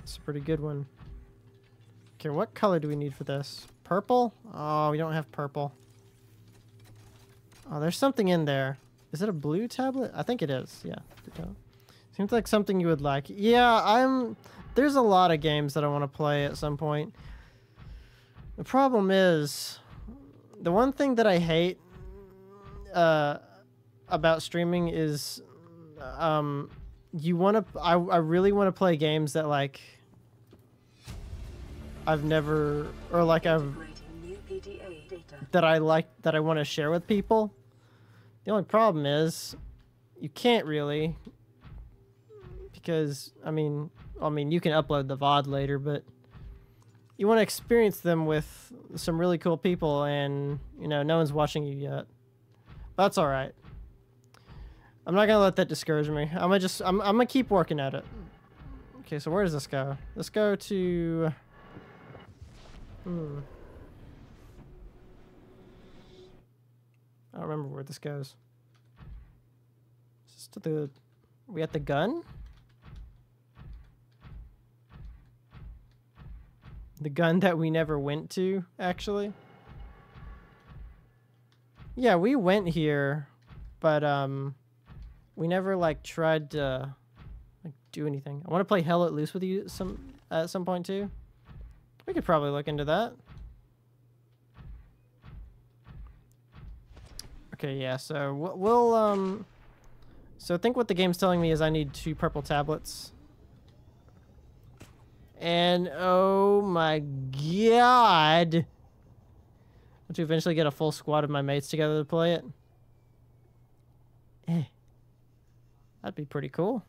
It's a pretty good one. Okay, what color do we need for this? Purple? Oh, we don't have purple. Oh, there's something in there. Is it a blue tablet? I think it is. Yeah. Seems like something you would like. Yeah, I'm... There's a lot of games that I want to play at some point. The problem is, the one thing that I hate uh, about streaming is, um, you want to. I I really want to play games that like. I've never, or like I've that I like that I want to share with people. The only problem is, you can't really. Because I mean, I mean, you can upload the VOD later, but you want to experience them with some really cool people and you know no one's watching you yet. That's all right i'm not gonna let that discourage me. I'm gonna just i'm, I'm gonna keep working at it. Okay so where does this go? Let's go to hmm. I don't remember where this goes. Is this to the we at the gun The gun that we never went to, actually. Yeah, we went here, but um, we never like tried to like do anything. I want to play Hell Let Loose with you some at some point too. We could probably look into that. Okay, yeah. So we'll, um. So I think what the game's telling me is I need two purple tablets. And oh my god. To eventually get a full squad of my mates together to play it. Eh. That'd be pretty cool.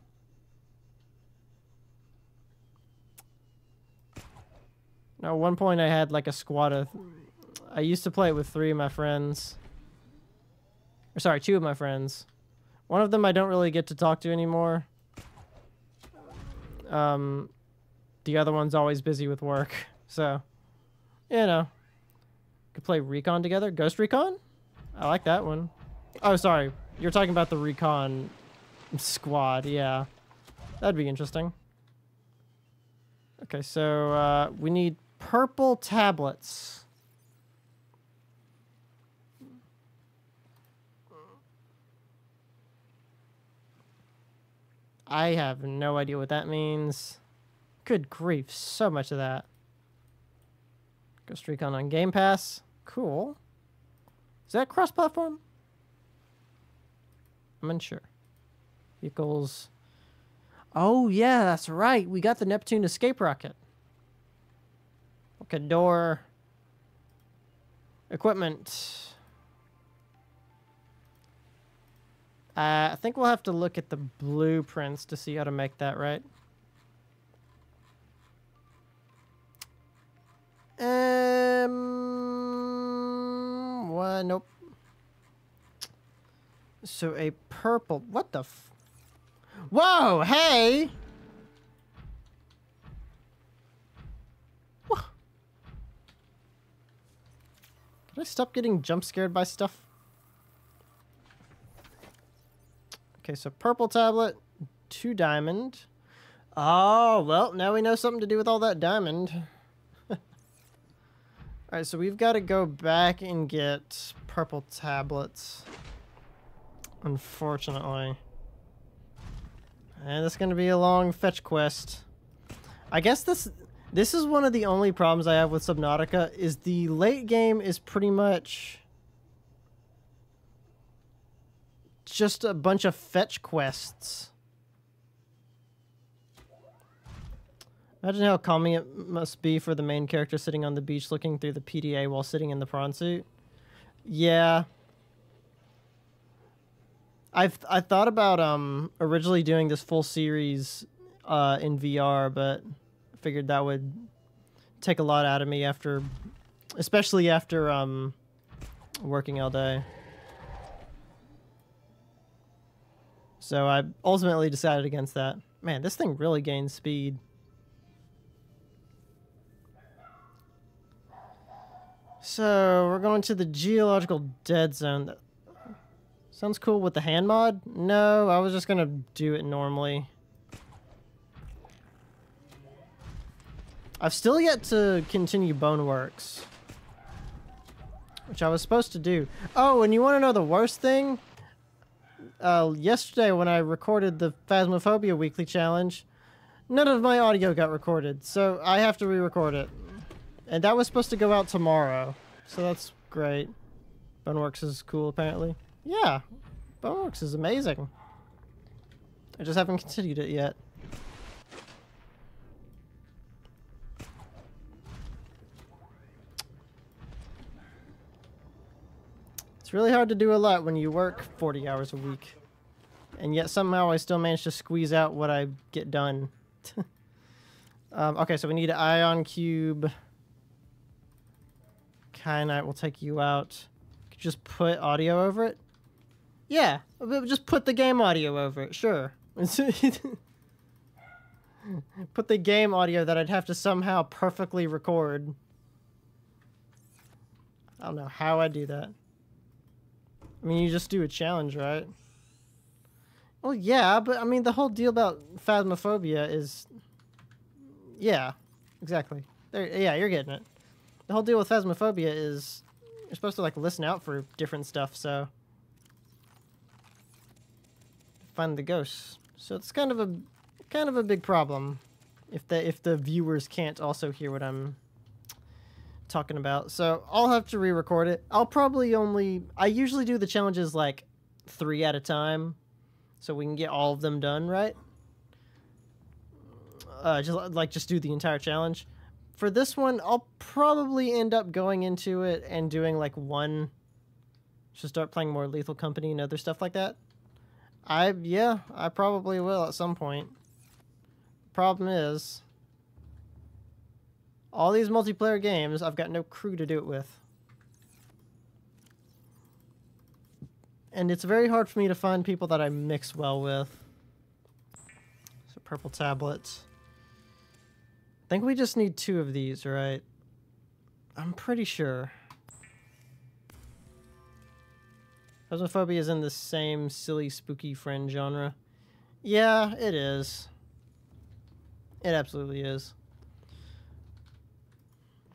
Now, one point I had like a squad of... I used to play it with three of my friends. Or sorry, two of my friends. One of them I don't really get to talk to anymore. Um, the other one's always busy with work. So, you know, could play Recon together. Ghost Recon? I like that one. Oh, sorry. You're talking about the Recon squad. Yeah. That'd be interesting. Okay, so uh, we need purple tablets. I have no idea what that means. Good grief, so much of that. Ghost Recon on Game Pass. Cool. Is that cross-platform? I'm unsure. Vehicles. Oh, yeah, that's right. We got the Neptune escape rocket. Okay, door. Equipment. Uh, I think we'll have to look at the blueprints to see how to make that right. Um, what? Nope. So a purple. What the? Whoa! Hey! Can I stop getting jump scared by stuff? Okay, so purple tablet, two diamond. Oh, well, now we know something to do with all that diamond. Alright, so we've got to go back and get purple tablets. Unfortunately. And it's going to be a long fetch quest. I guess this this is one of the only problems I have with Subnautica is the late game is pretty much just a bunch of fetch quests. Imagine how calming it must be for the main character sitting on the beach looking through the PDA while sitting in the prawn suit. Yeah. I've I thought about um originally doing this full series uh in VR, but figured that would take a lot out of me after especially after um working all day. So I ultimately decided against that. Man, this thing really gains speed. So we're going to the geological dead zone. Sounds cool with the hand mod. No, I was just gonna do it normally. I've still yet to continue Boneworks, which I was supposed to do. Oh, and you want to know the worst thing? Uh, yesterday when I recorded the Phasmophobia weekly challenge, none of my audio got recorded, so I have to re-record it. And that was supposed to go out tomorrow. So that's great. Boneworks is cool, apparently. Yeah. Boneworks is amazing. I just haven't continued it yet. It's really hard to do a lot when you work 40 hours a week. And yet somehow I still manage to squeeze out what I get done. um, okay, so we need an ion cube. Kyanite will take you out. Just put audio over it? Yeah, just put the game audio over it, sure. put the game audio that I'd have to somehow perfectly record. I don't know how I do that. I mean, you just do a challenge, right? Well, yeah, but I mean, the whole deal about phasmophobia is. Yeah, exactly. There, yeah, you're getting it the whole deal with phasmophobia is you're supposed to like listen out for different stuff, so find the ghosts. So it's kind of a kind of a big problem if the if the viewers can't also hear what I'm talking about. So I'll have to re-record it. I'll probably only I usually do the challenges like 3 at a time so we can get all of them done, right? Uh just like just do the entire challenge for this one, I'll probably end up going into it and doing like one. Should start playing more Lethal Company and other stuff like that. I yeah, I probably will at some point. Problem is, all these multiplayer games, I've got no crew to do it with. And it's very hard for me to find people that I mix well with. So purple tablets. Think we just need two of these, right? I'm pretty sure. Phasmophobia is in the same silly, spooky friend genre. Yeah, it is. It absolutely is.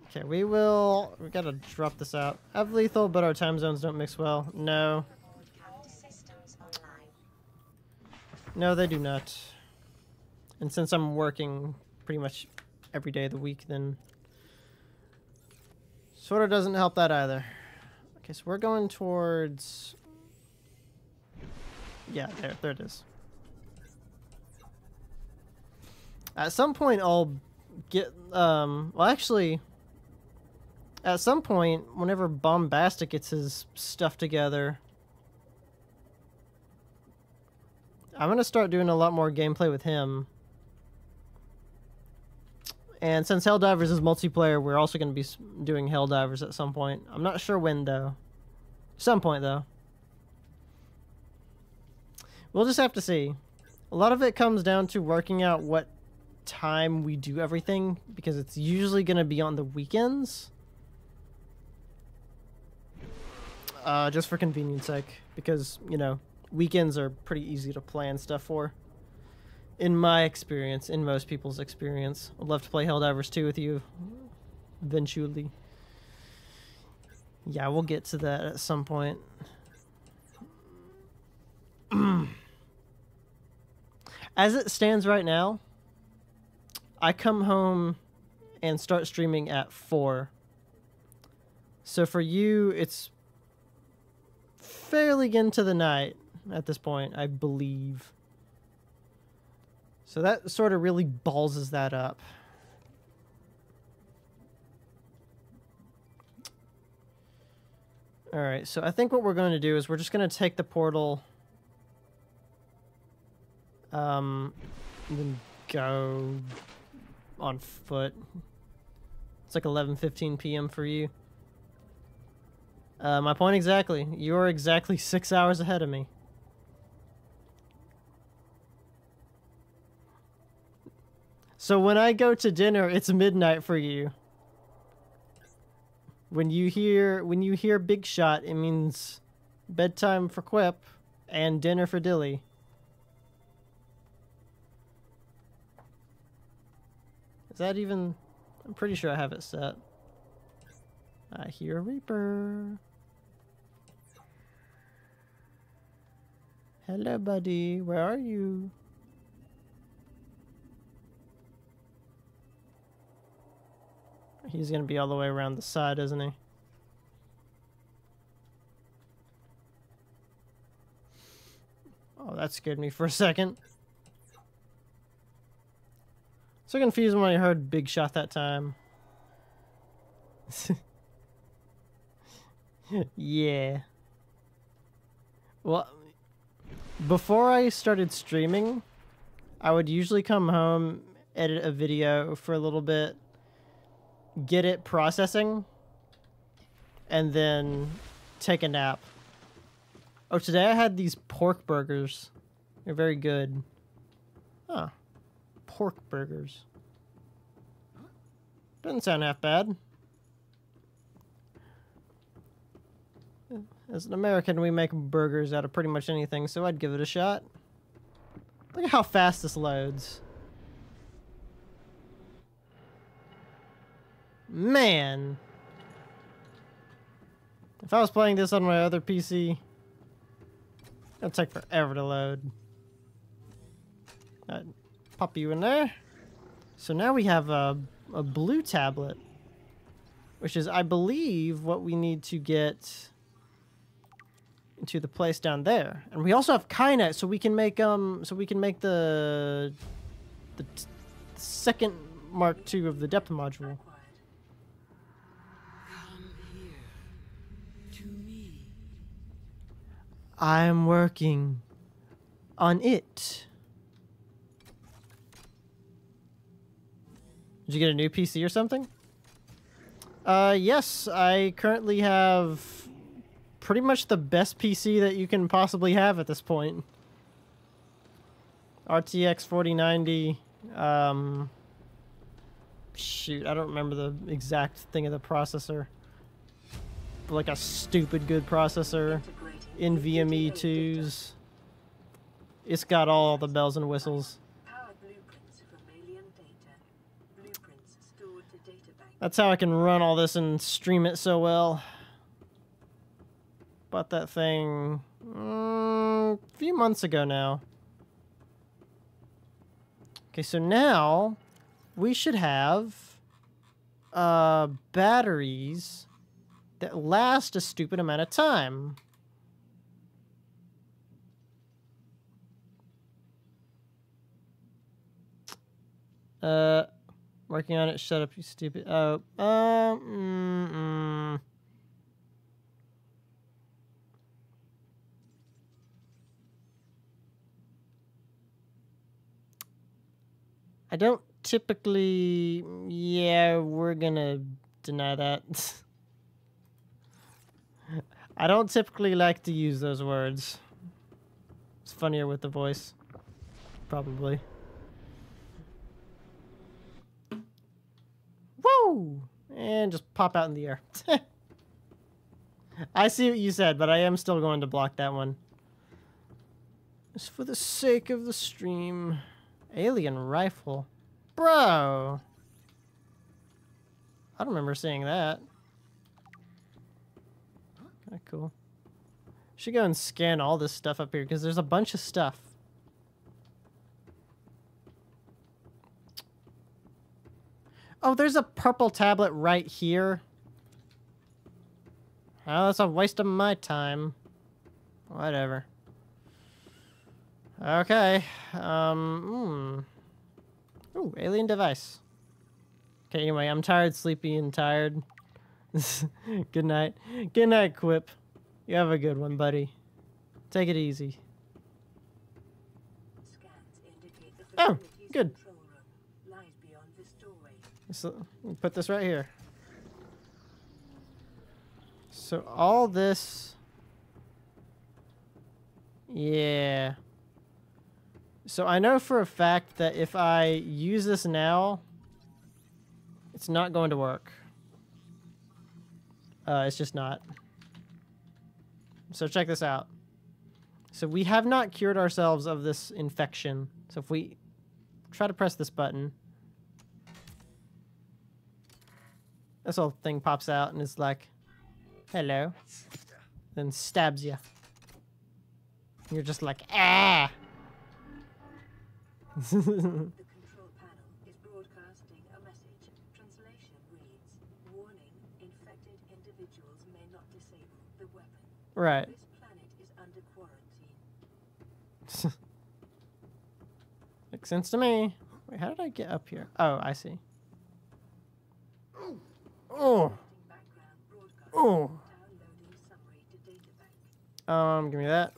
Okay, we will... We gotta drop this out. Have lethal, but our time zones don't mix well. No. No, they do not. And since I'm working pretty much every day of the week, then... Sort of doesn't help that either. Okay, so we're going towards... Yeah, there, there it is. At some point, I'll get, um, well, actually, at some point, whenever Bombastic gets his stuff together, I'm going to start doing a lot more gameplay with him. And since Helldivers is multiplayer, we're also going to be doing Helldivers at some point. I'm not sure when, though. Some point, though. We'll just have to see. A lot of it comes down to working out what time we do everything, because it's usually going to be on the weekends. Uh, just for convenience sake, because, you know, weekends are pretty easy to plan stuff for. In my experience, in most people's experience. I'd love to play Helldivers 2 with you eventually. Yeah, we'll get to that at some point. As it stands right now, I come home and start streaming at 4. So for you, it's fairly into the night at this point, I believe. So that sort of really ballses that up. Alright, so I think what we're going to do is we're just going to take the portal um, and then go on foot. It's like 11:15 p.m. for you. Uh, my point exactly. You're exactly six hours ahead of me. So when I go to dinner, it's midnight for you. When you hear when you hear Big Shot, it means bedtime for Quip and dinner for Dilly. Is that even... I'm pretty sure I have it set. I hear a Reaper. Hello, buddy. Where are you? He's going to be all the way around the side, isn't he? Oh, that scared me for a second. So confused when I heard Big Shot that time. yeah. Well, before I started streaming, I would usually come home, edit a video for a little bit, get it processing, and then take a nap. Oh, today I had these pork burgers. They're very good. Huh pork burgers. Doesn't sound half bad. As an American, we make burgers out of pretty much anything, so I'd give it a shot. Look at how fast this loads. Man. If I was playing this on my other PC, it'd take forever to load. I'd Pop you in there. So now we have a, a blue tablet, which is, I believe, what we need to get into the place down there. And we also have kyanite, so we can make um, so we can make the the second Mark II of the depth module. I'm working on it. Did you get a new PC or something? Uh, yes, I currently have pretty much the best PC that you can possibly have at this point. RTX 4090, um, shoot, I don't remember the exact thing of the processor. Like a stupid good processor. NVMe 2s. It's got all the bells and whistles. That's how I can run all this and stream it so well. Bought that thing mm, a few months ago now. Okay, so now we should have uh, batteries that last a stupid amount of time. Uh, working on it. Shut up, you stupid. Oh, mm. I don't typically. Yeah, we're gonna deny that. I don't typically like to use those words. It's funnier with the voice. Probably. And just pop out in the air. I see what you said, but I am still going to block that one. Just for the sake of the stream. Alien rifle. Bro! I don't remember seeing that. Kinda cool. Should go and scan all this stuff up here, because there's a bunch of stuff. Oh, there's a purple tablet right here. Oh, that's a waste of my time. Whatever. Okay. Um. Hmm. Ooh, alien device. Okay. Anyway, I'm tired, sleepy, and tired. good night. Good night, Quip. You have a good one, buddy. Take it easy. Scans indicate the Oh, good. So put this right here. So all this. Yeah. So I know for a fact that if I use this now, it's not going to work. Uh, it's just not. So check this out. So we have not cured ourselves of this infection. So if we try to press this button, this little thing pops out and is like, hello. Then stabs you. You're just like, ah! The control panel is broadcasting a message. Translation reads, Warning, infected individuals may not disable the weapon. right. This planet is under quarantine. Makes sense to me. Wait, how did I get up here? Oh, I see. Oh, oh. Um, give me that.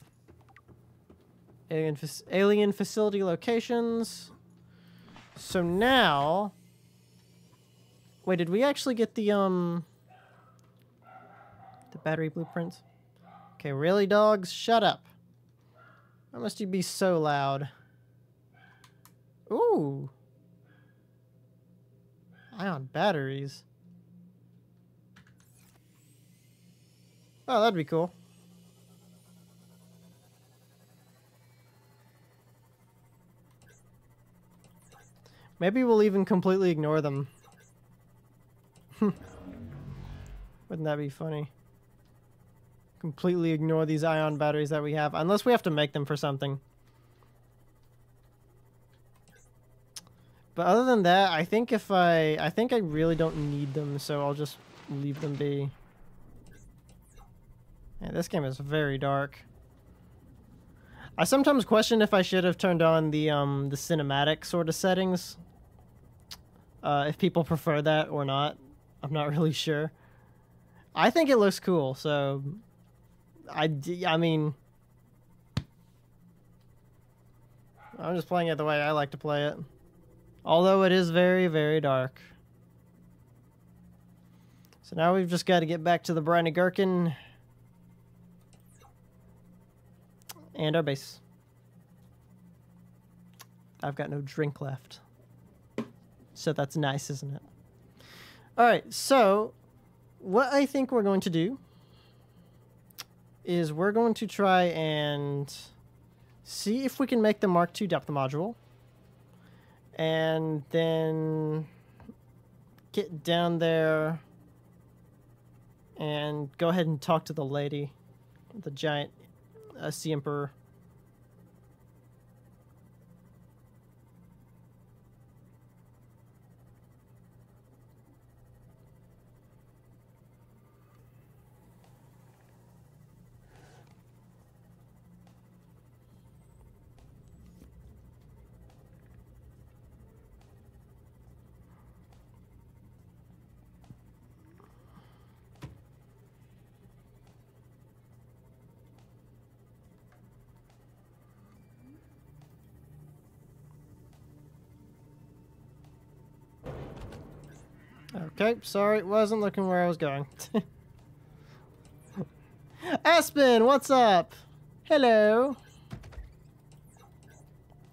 Alien, fac- alien facility locations. So now, wait, did we actually get the um the battery blueprints? Okay, really, dogs, shut up. Why must you be so loud? Ooh, ion batteries. Oh, that'd be cool. Maybe we'll even completely ignore them. Wouldn't that be funny? Completely ignore these ion batteries that we have, unless we have to make them for something. But other than that, I think if I, I think I really don't need them, so I'll just leave them be. This game is very dark. I sometimes question if I should have turned on the um the cinematic sort of settings. Uh, if people prefer that or not, I'm not really sure. I think it looks cool, so I I mean I'm just playing it the way I like to play it. Although it is very very dark. So now we've just got to get back to the Briny Gherkin and our base. I've got no drink left. So that's nice, isn't it? All right, so what I think we're going to do is we're going to try and see if we can make the Mark II depth module and then get down there and go ahead and talk to the lady, the giant uh, sea emperor. Okay, sorry, wasn't looking where I was going. Aspen, what's up? Hello.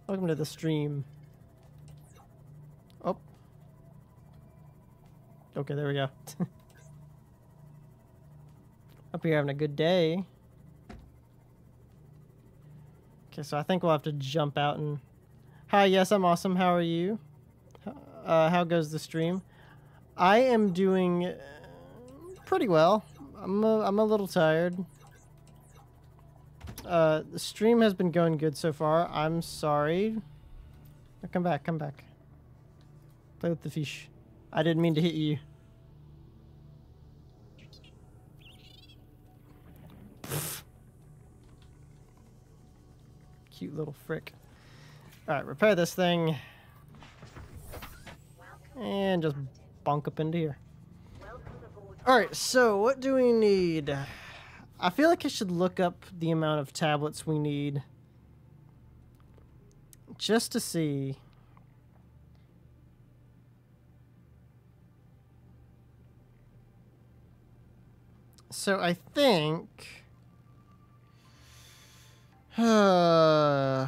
Welcome to the stream. Oh. Okay, there we go. Hope you're having a good day. Okay, so I think we'll have to jump out and... Hi, yes, I'm awesome. How are you? Uh, how goes the stream? I am doing uh, pretty well. I'm a, I'm a little tired. Uh, the stream has been going good so far. I'm sorry. Come back, come back. Play with the fish. I didn't mean to hit you. Cute little frick. Alright, repair this thing. And just bonk up into here. Alright, so what do we need? I feel like I should look up the amount of tablets we need. Just to see. So I think... Uh,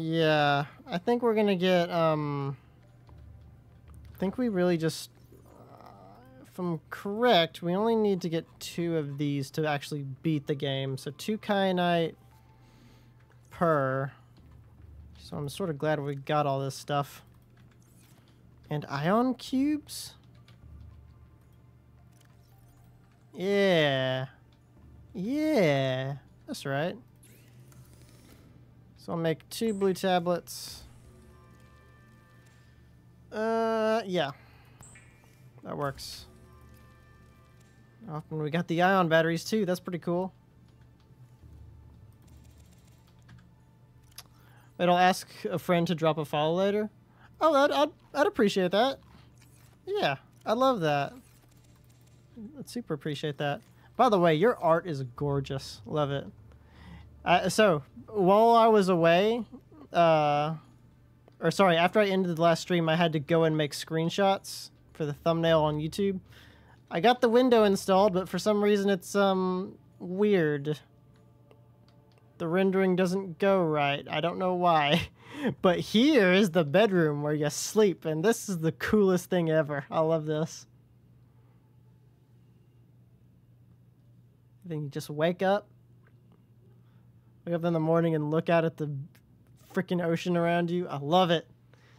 Yeah, I think we're gonna get, um... I think we really just... Uh, if I'm correct, we only need to get two of these to actually beat the game. So two kyanite per. So I'm sort of glad we got all this stuff. And ion cubes? Yeah. Yeah. That's right. So I'll make two blue tablets. Uh, yeah. That works. Oh, and we got the ion batteries too. That's pretty cool. Wait, I'll ask a friend to drop a follow later. Oh, I'd, I'd, I'd appreciate that. Yeah, I love that. I'd super appreciate that. By the way, your art is gorgeous. Love it. Uh, so while I was away, uh, or sorry, after I ended the last stream, I had to go and make screenshots for the thumbnail on YouTube. I got the window installed, but for some reason it's um weird. The rendering doesn't go right. I don't know why. But here is the bedroom where you sleep, and this is the coolest thing ever. I love this. Then you just wake up, wake up in the morning and look out at the freaking ocean around you. I love it.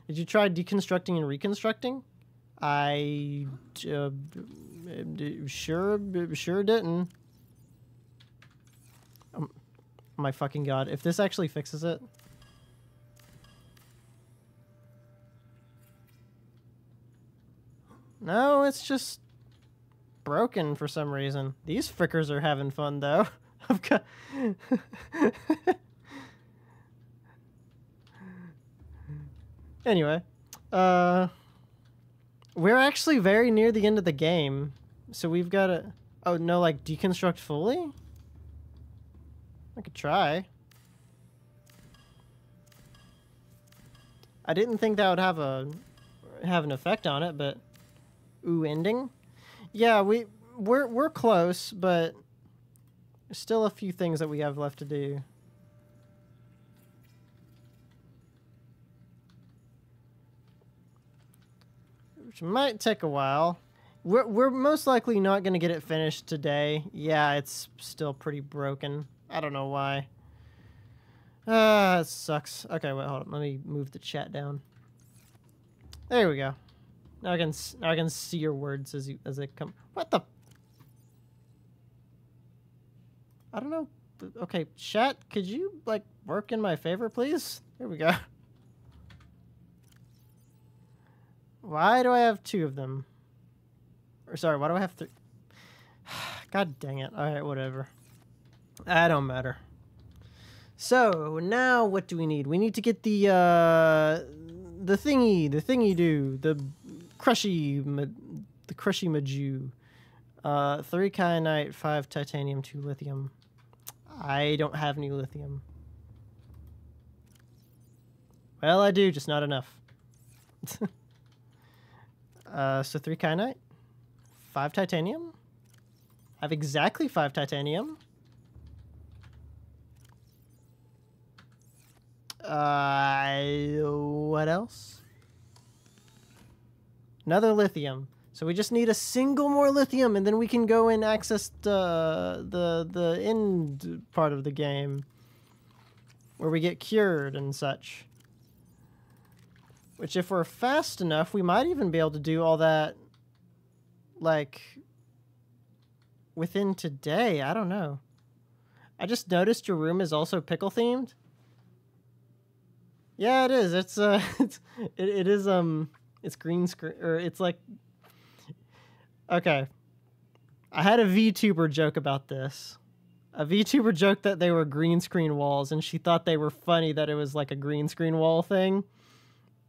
Did you try deconstructing and reconstructing? I uh, sure sure didn't. Um, my fucking god! If this actually fixes it. No, it's just broken for some reason. These frickers are having fun though. I've got. anyway, uh, we're actually very near the end of the game, so we've got to. Oh no, like deconstruct fully. I could try. I didn't think that would have a have an effect on it, but ooh, ending. Yeah, we we're we're close, but there's still a few things that we have left to do. Which might take a while. We're, we're most likely not going to get it finished today. Yeah, it's still pretty broken. I don't know why. Ah, uh, it sucks. Okay, wait, hold on. Let me move the chat down. There we go. Now I can now I can see your words as you as they come. What the I don't know. Okay, chat. Could you like work in my favor, please? There we go. Why do I have two of them? Or sorry, why do I have three? God dang it. Alright, whatever. I don't matter. So, now what do we need? We need to get the, uh, the thingy, the thingy do, the crushy, the crushy maju. Uh, three kyanite, five titanium, two lithium. I don't have any lithium. Well, I do, just not enough. uh, so three kyanite, five titanium. I have exactly five titanium. Uh, what else? Another lithium. So we just need a single more lithium, and then we can go and access the the the end part of the game, where we get cured and such. Which, if we're fast enough, we might even be able to do all that, like, within today. I don't know. I just noticed your room is also pickle themed. Yeah, it is. It's uh, it's it, it is um, it's green screen or it's like. Okay. I had a VTuber joke about this. A VTuber joked that they were green screen walls, and she thought they were funny that it was like a green screen wall thing.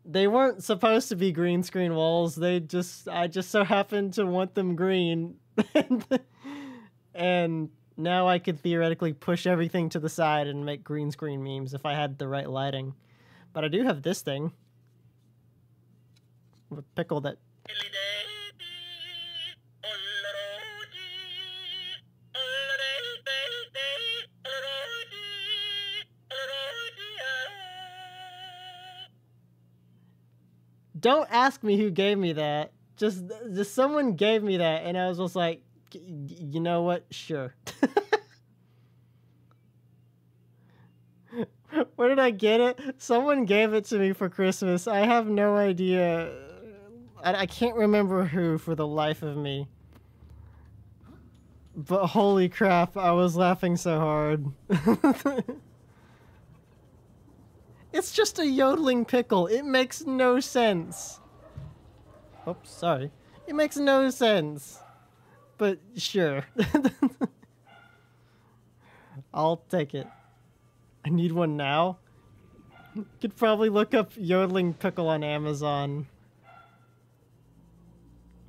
They weren't supposed to be green screen walls. They just, I just so happened to want them green, and now I could theoretically push everything to the side and make green screen memes if I had the right lighting. But I do have this thing. With pickle that don't ask me who gave me that. Just just someone gave me that and I was just like "Y- y- you know what? Sure. Where did I get it? Someone gave it to me for Christmas. I have no idea. I, I can't remember who for the life of me. But holy crap, I was laughing so hard. it's just a yodeling pickle. It makes no sense. Oops, sorry. It makes no sense. But sure. I'll take it. I need one now. Could probably look up yodeling pickle on Amazon.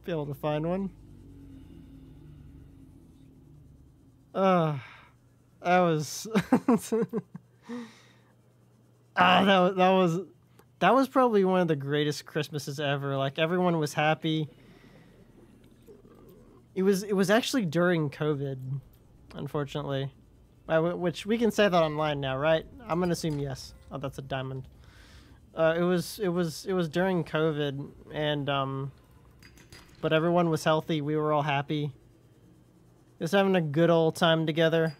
Be able to find one. Uh, that was. ah, that was, that was that was probably one of the greatest Christmases ever. Like everyone was happy. It was it was actually during COVID, unfortunately. Which we can say that online now, right? I'm gonna assume yes. Oh, that's a diamond. Uh, it was it was it was during COVID, and um, but everyone was healthy. We were all happy. Just having a good old time together.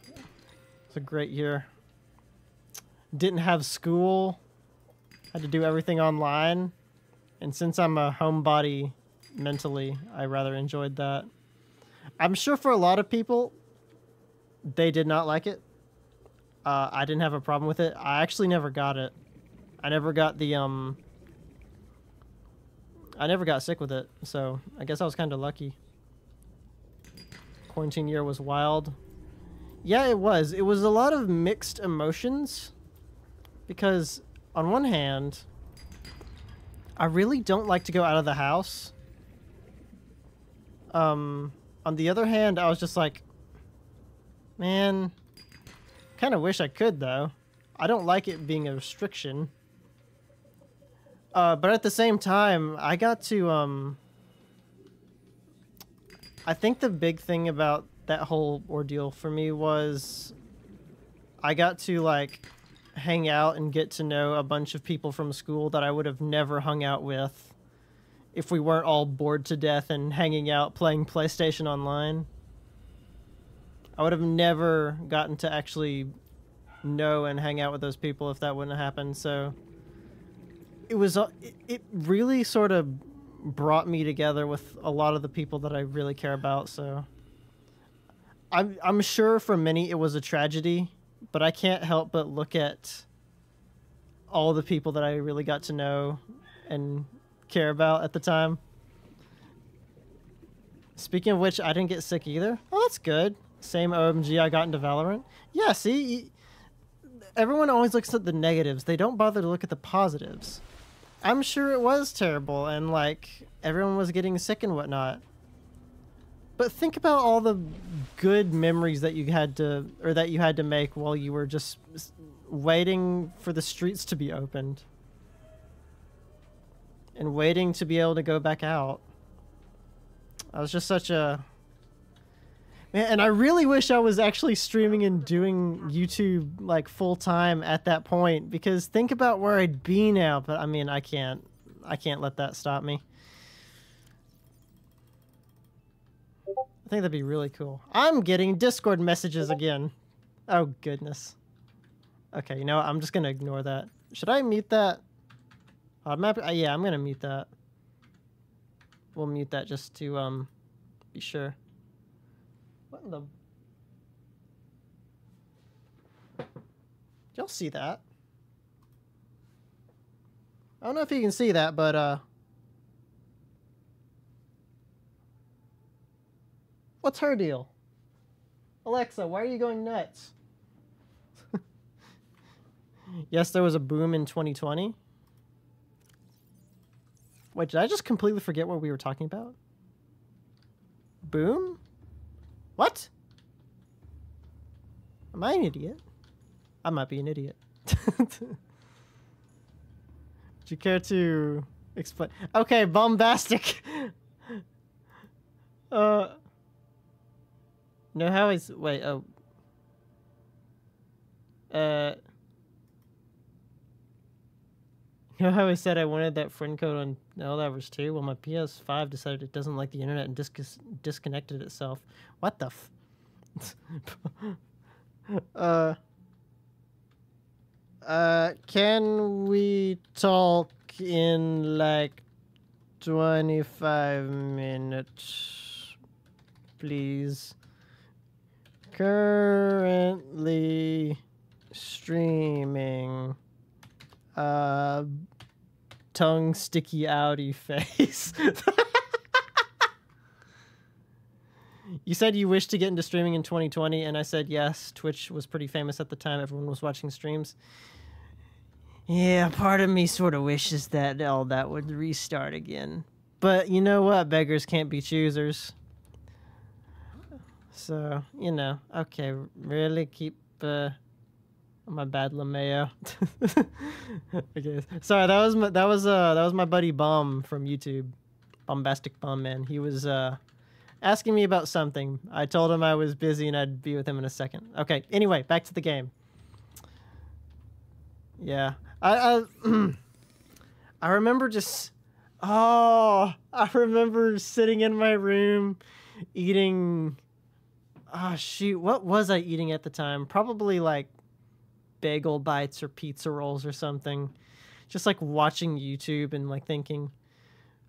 It's a great year. Didn't have school. Had to do everything online, and since I'm a homebody mentally, I rather enjoyed that. I'm sure for a lot of people, they did not like it. Uh, I didn't have a problem with it. I actually never got it. I never got the um. I never got sick with it, so I guess I was kind of lucky. Quarantine year was wild. Yeah, it was. It was a lot of mixed emotions, because on one hand, I really don't like to go out of the house. Um, on the other hand, I was just like, man, kind of wish I could though. I don't like it being a restriction. Uh, but at the same time, I got to um. I think the big thing about that whole ordeal for me was I got to like hang out and get to know a bunch of people from school that I would have never hung out with if we weren't all bored to death and hanging out playing PlayStation online. I would have never gotten to actually know and hang out with those people if that wouldn't have happened. So it was uh, it, it really sort of brought me together with a lot of the people that I really care about. So I'm I'm sure for many it was a tragedy, but I can't help but look at all the people that I really got to know and care about at the time. Speaking of which, I didn't get sick either. Oh, that's good. Same OMG I got into Valorant. Yeah, see, everyone always looks at the negatives. They don't bother to look at the positives. I'm sure it was terrible and like everyone was getting sick and whatnot. But think about all the good memories that you had to or that you had to make while you were just waiting for the streets to be opened and waiting to be able to go back out. I was just such a man, and I really wish I was actually streaming and doing YouTube like full time at that point because think about where I'd be now. But I mean, I can't, I can't let that stop me. Think that'd be really cool. I'm getting Discord messages again. Oh goodness. Okay, you know what? I'm just gonna ignore that. Should I mute that? Map, uh, yeah, I'm gonna mute that. We'll mute that just to um be sure. What in the? Y'all see that? I don't know if you can see that, but uh. What's her deal? Alexa, why are you going nuts? yes, there was a boom in 2020. Wait, did I just completely forget what we were talking about? Boom? What? Am I an idiot? I might be an idiot. Would you care to explain? Okay, bombastic. uh. No, how is wait? Oh. Uh. You know how I said I wanted that friend code on Helldivers 2? Well, my PS5 decided it doesn't like the internet and dis- disconnected itself. What the f- Uh... Uh, can we talk in like 25 minutes, please? Currently streaming uh tongue sticky outy face. you said you wished to get into streaming in 2020 and I said yes, Twitch was pretty famous at the time. Everyone was watching streams. Yeah, part of me sort of wishes that all that would restart again. But you know what? Beggars can't be choosers. So, you know, okay, really keep uh my bad Lameo. okay, sorry. That was my, that was uh that was my buddy Bomb from YouTube, bombastic bomb man. He was uh asking me about something. I told him I was busy and I'd be with him in a second. Okay. Anyway, back to the game. Yeah, I I, I remember just oh I remember sitting in my room eating. Oh shoot, what was I eating at the time? Probably like bagel bites or pizza rolls or something. Just like watching YouTube and like thinking,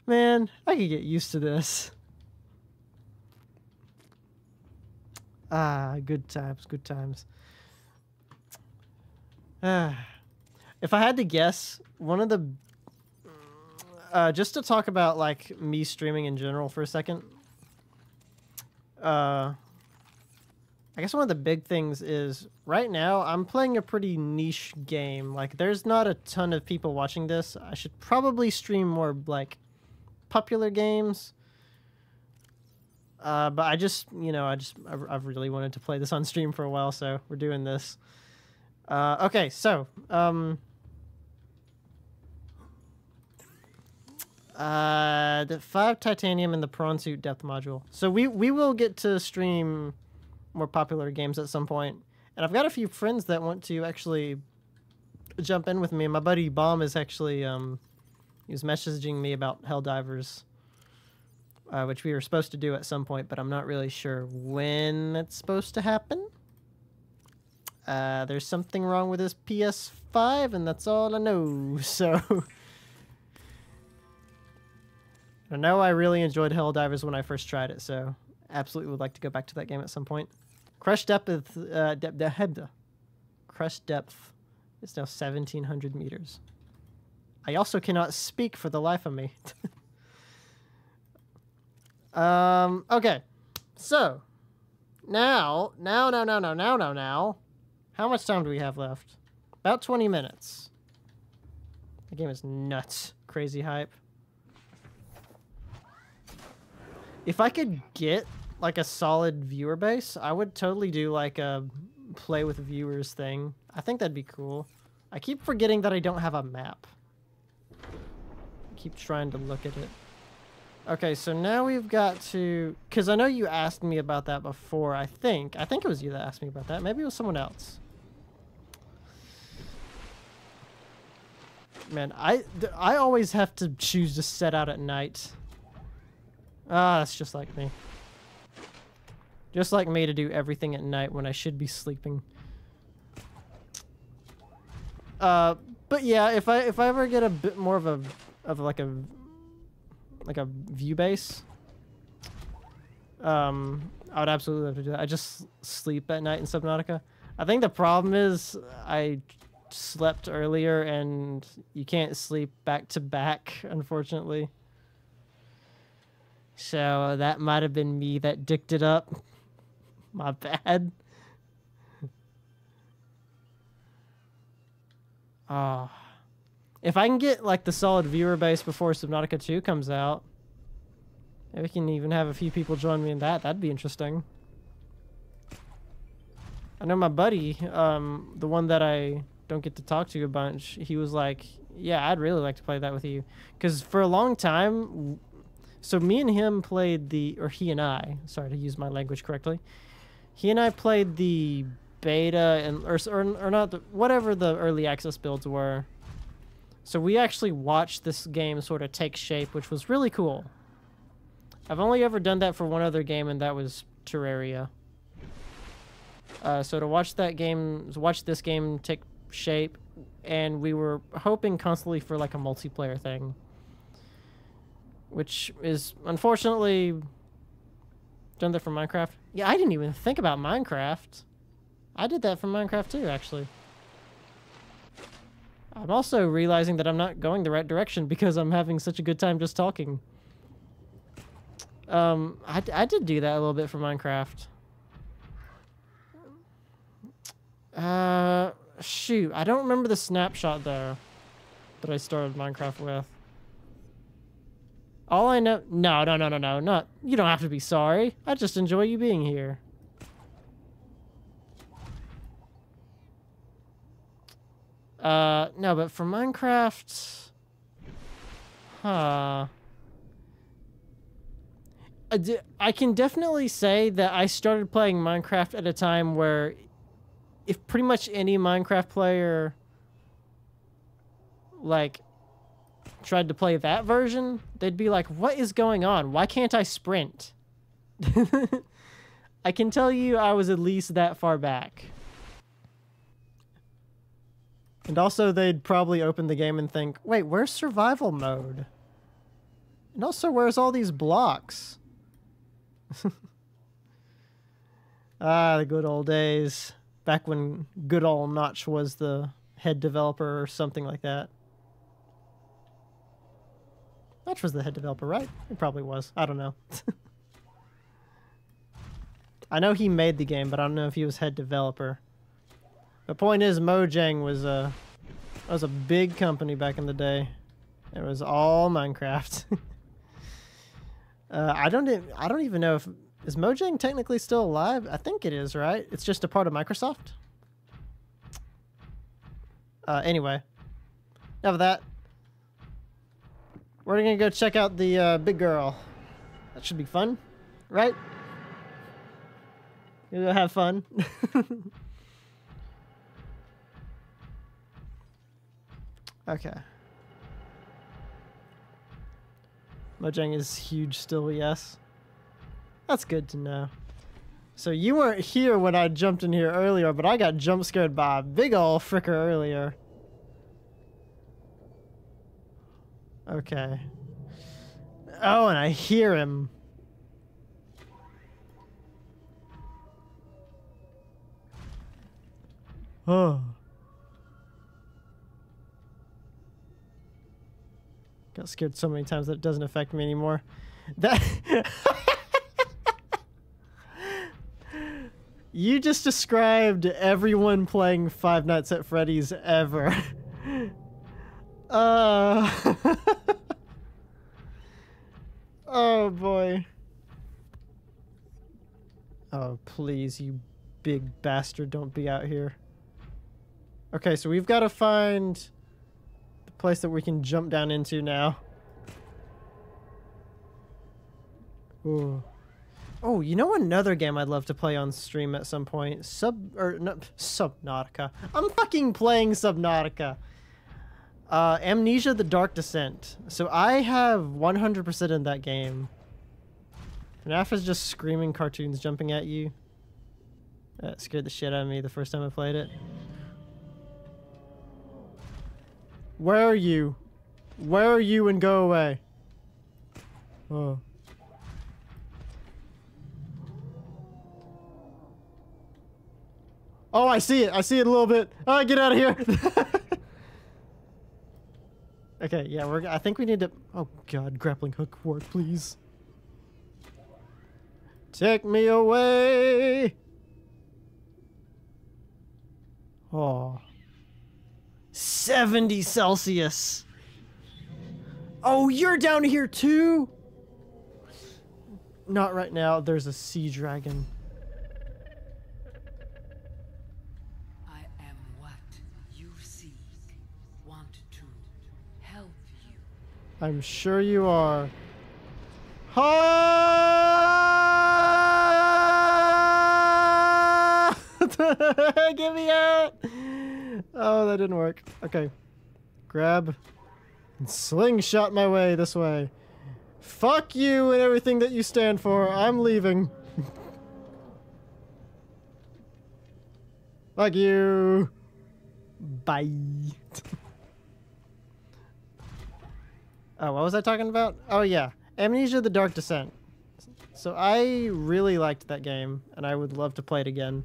man, I could get used to this. Ah, good times, good times. Ah. If I had to guess, one of the uh, just to talk about like me streaming in general for a second. Uh, I guess one of the big things is right now I'm playing a pretty niche game. Like there's not a ton of people watching this. I should probably stream more like popular games. Uh, but I just, you know, I just, I've, I've really wanted to play this on stream for a while, so we're doing this. Uh, okay, so, um, uh, the five titanium and the prawn suit depth module. So we we will get to stream more popular games at some point. And I've got a few friends that want to actually jump in with me. My buddy Bomb is actually, um, He was messaging me about Helldivers, uh, which we were supposed to do at some point, but I'm not really sure when it's supposed to happen. Uh, there's something wrong with his PS5, and that's all I know. So. I know I really enjoyed Helldivers when I first tried it, so absolutely would like to go back to that game at some point. Crush depth, uh, de- de- crush depth is now 1700 meters. I also cannot speak for the life of me. um, okay. So, now, now, now, now, now, now, now, now. How much time do we have left? About 20 minutes. The game is nuts. Crazy hype. If I could get like a solid viewer base, I would totally do like a play with viewers thing. I think that'd be cool. I keep forgetting that I don't have a map. I Keep trying to look at it. Okay, so now we've got to... Because I know you asked me about that before, I think. I think it was you that asked me about that. Maybe it was someone else. Man, I, I always have to choose to set out at night. Ah, that's just like me. Just like me to do everything at night when I should be sleeping. Uh, but yeah, if I if I ever get a bit more of a of like a like a view base, um, I would absolutely love to do that. I just sleep at night in Subnautica. I think the problem is I slept earlier and you can't sleep back to back, unfortunately. So that might have been me that dicked it up. My bad. Ah. Uh, if I can get like the solid viewer base before Subnautica 2 comes out, maybe we can even have a few people join me in that. That'd be interesting. I know my buddy, um, the one that I don't get to talk to a bunch, he was like, yeah, I'd really like to play that with you. Because for a long time, so me and him played the, or he and I, sorry to use my language correctly, he and I played the beta and or or, or not the, whatever the early access builds were. So we actually watched this game sort of take shape, which was really cool. I've only ever done that for one other game, and that was Terraria. Uh, so to watch that game, watch this game take shape, and we were hoping constantly for like a multiplayer thing, which is unfortunately done that for Minecraft. Yeah, I didn't even think about Minecraft. I did that for Minecraft too, actually. I'm also realizing that I'm not going the right direction because I'm having such a good time just talking. Um, I, I did do that a little bit for Minecraft. Uh, shoot, I don't remember the snapshot though that I started Minecraft with. All I know, no, no, no, no, no, not, you don't have to be sorry. I just enjoy you being here. Uh, no, but for Minecraft, huh. I can definitely say that I started playing Minecraft at a time where if pretty much any Minecraft player like tried to play that version, they'd be like, what is going on? Why can't I sprint? I can tell you I was at least that far back. And also, they'd probably open the game and think, wait, where's survival mode? And also, where's all these blocks? ah, the good old days. Back when good old Notch was the head developer or something like that. Notch was the head developer, right? He probably was. I don't know. I know he made the game, but I don't know if he was head developer. The point is, Mojang was a was a big company back in the day. It was all Minecraft. uh, I don't I don't even know if is Mojang technically still alive. I think it is, right? It's just a part of Microsoft. Uh, anyway, enough of that. We're gonna go check out the uh, big girl. That should be fun, right? We'll have fun. Okay. Mojang is huge still, yes. That's good to know. So you weren't here when I jumped in here earlier, but I got jump scared by a big ol' fricker earlier. Okay. Oh, and I hear him. Oh. Got scared so many times that it doesn't affect me anymore. That You just described everyone playing Five Nights at Freddy's ever. uh Oh boy. Oh, please, you big bastard, don't be out here. Okay, so we've got to find the place that we can jump down into now. Ooh. Oh, you know another game I'd love to play on stream at some point? Sub or no, Subnautica. I'm fucking playing Subnautica. Uh, Amnesia: The Dark Descent. So I have 100% in that game. FNAF is just screaming cartoons jumping at you. That scared the shit out of me the first time I played it. Where are you? Where are you and go away? Oh. Oh, I see it. I see it a little bit. Oh, get out of here. okay, yeah, we're. I think we need to. Oh God, grappling hook work, please. Take me away. Oh. 70 Celsius. Oh, you're down here too? Not right now. There's a sea dragon. I'm sure you are. Ha! Give me out! Oh, that didn't work. Okay. Grab and slingshot my way this way. Fuck you and everything that you stand for. I'm leaving. Fuck you. Bye. Oh, what was I talking about? Oh yeah, Amnesia: The Dark Descent. So I really liked that game, and I would love to play it again.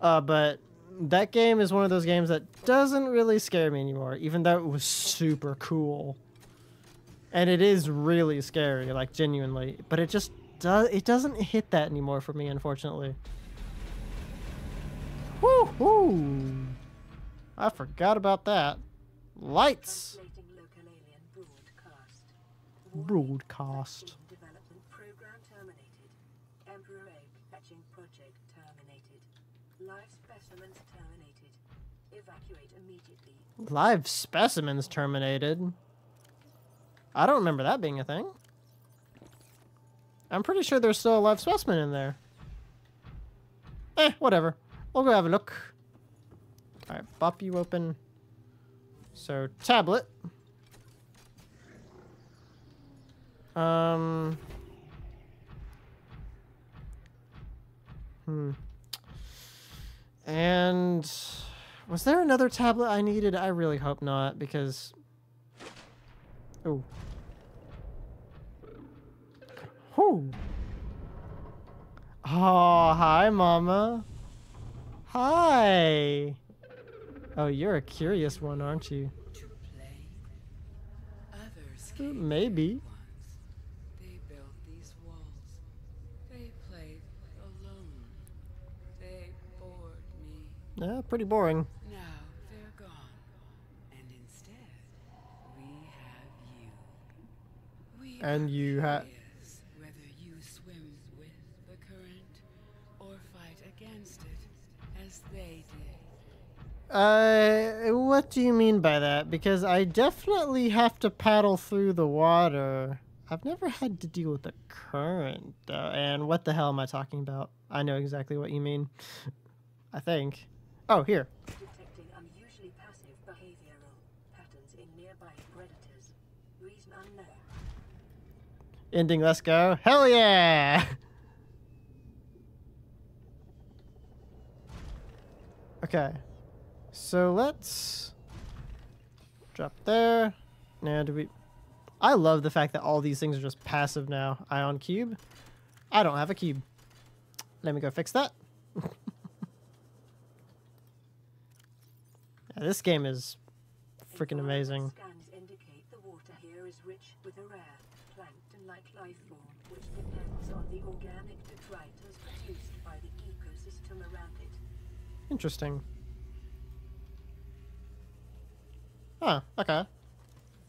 Uh, but that game is one of those games that doesn't really scare me anymore, even though it was super cool. And it is really scary, like genuinely. But it just does it doesn't hit that anymore for me, unfortunately. Woo hoo! I forgot about that. Lights. Translating local alien broadcast. Warning, Broadcast. vaccine Development program terminated. Emperor egg hatching project terminated. Live specimens terminated. Evacuate immediately. Live specimens terminated. I don't remember that being a thing. I'm pretty sure there's still a live specimen in there. Eh, whatever. We'll go have a look. Alright, bop you open. So, tablet. Um. Hmm. And was there another tablet I needed? I really hope not because. Oh. Whew. Oh, hi, Mama. Hi. Oh, you're a curious one, aren't you? To play. Others came maybe. here once. They built these walls. They played alone. They bored me. Yeah, pretty boring. Now they're gone. And instead, we have you. We And you ha- whether you swim with the current or fight against it as they did. Uh, what do you mean by that? Because I definitely have to paddle through the water. I've never had to deal with the current, though. And what the hell am I talking about? I know exactly what you mean. I think. Oh, here. Detecting unusually passive behavioral patterns in nearby predators. Reason unknown. Ending, let's go. Hell yeah! Okay. So let's drop there. Now do we I love the fact that all these things are just passive now. Ion cube. I don't have a cube. Let me go fix that. this game is freaking amazing. Scans indicate the water here is rich with a rare plankton-like life form, which depends on the organic detritus produced by the ecosystem around it. Interesting. Huh, okay.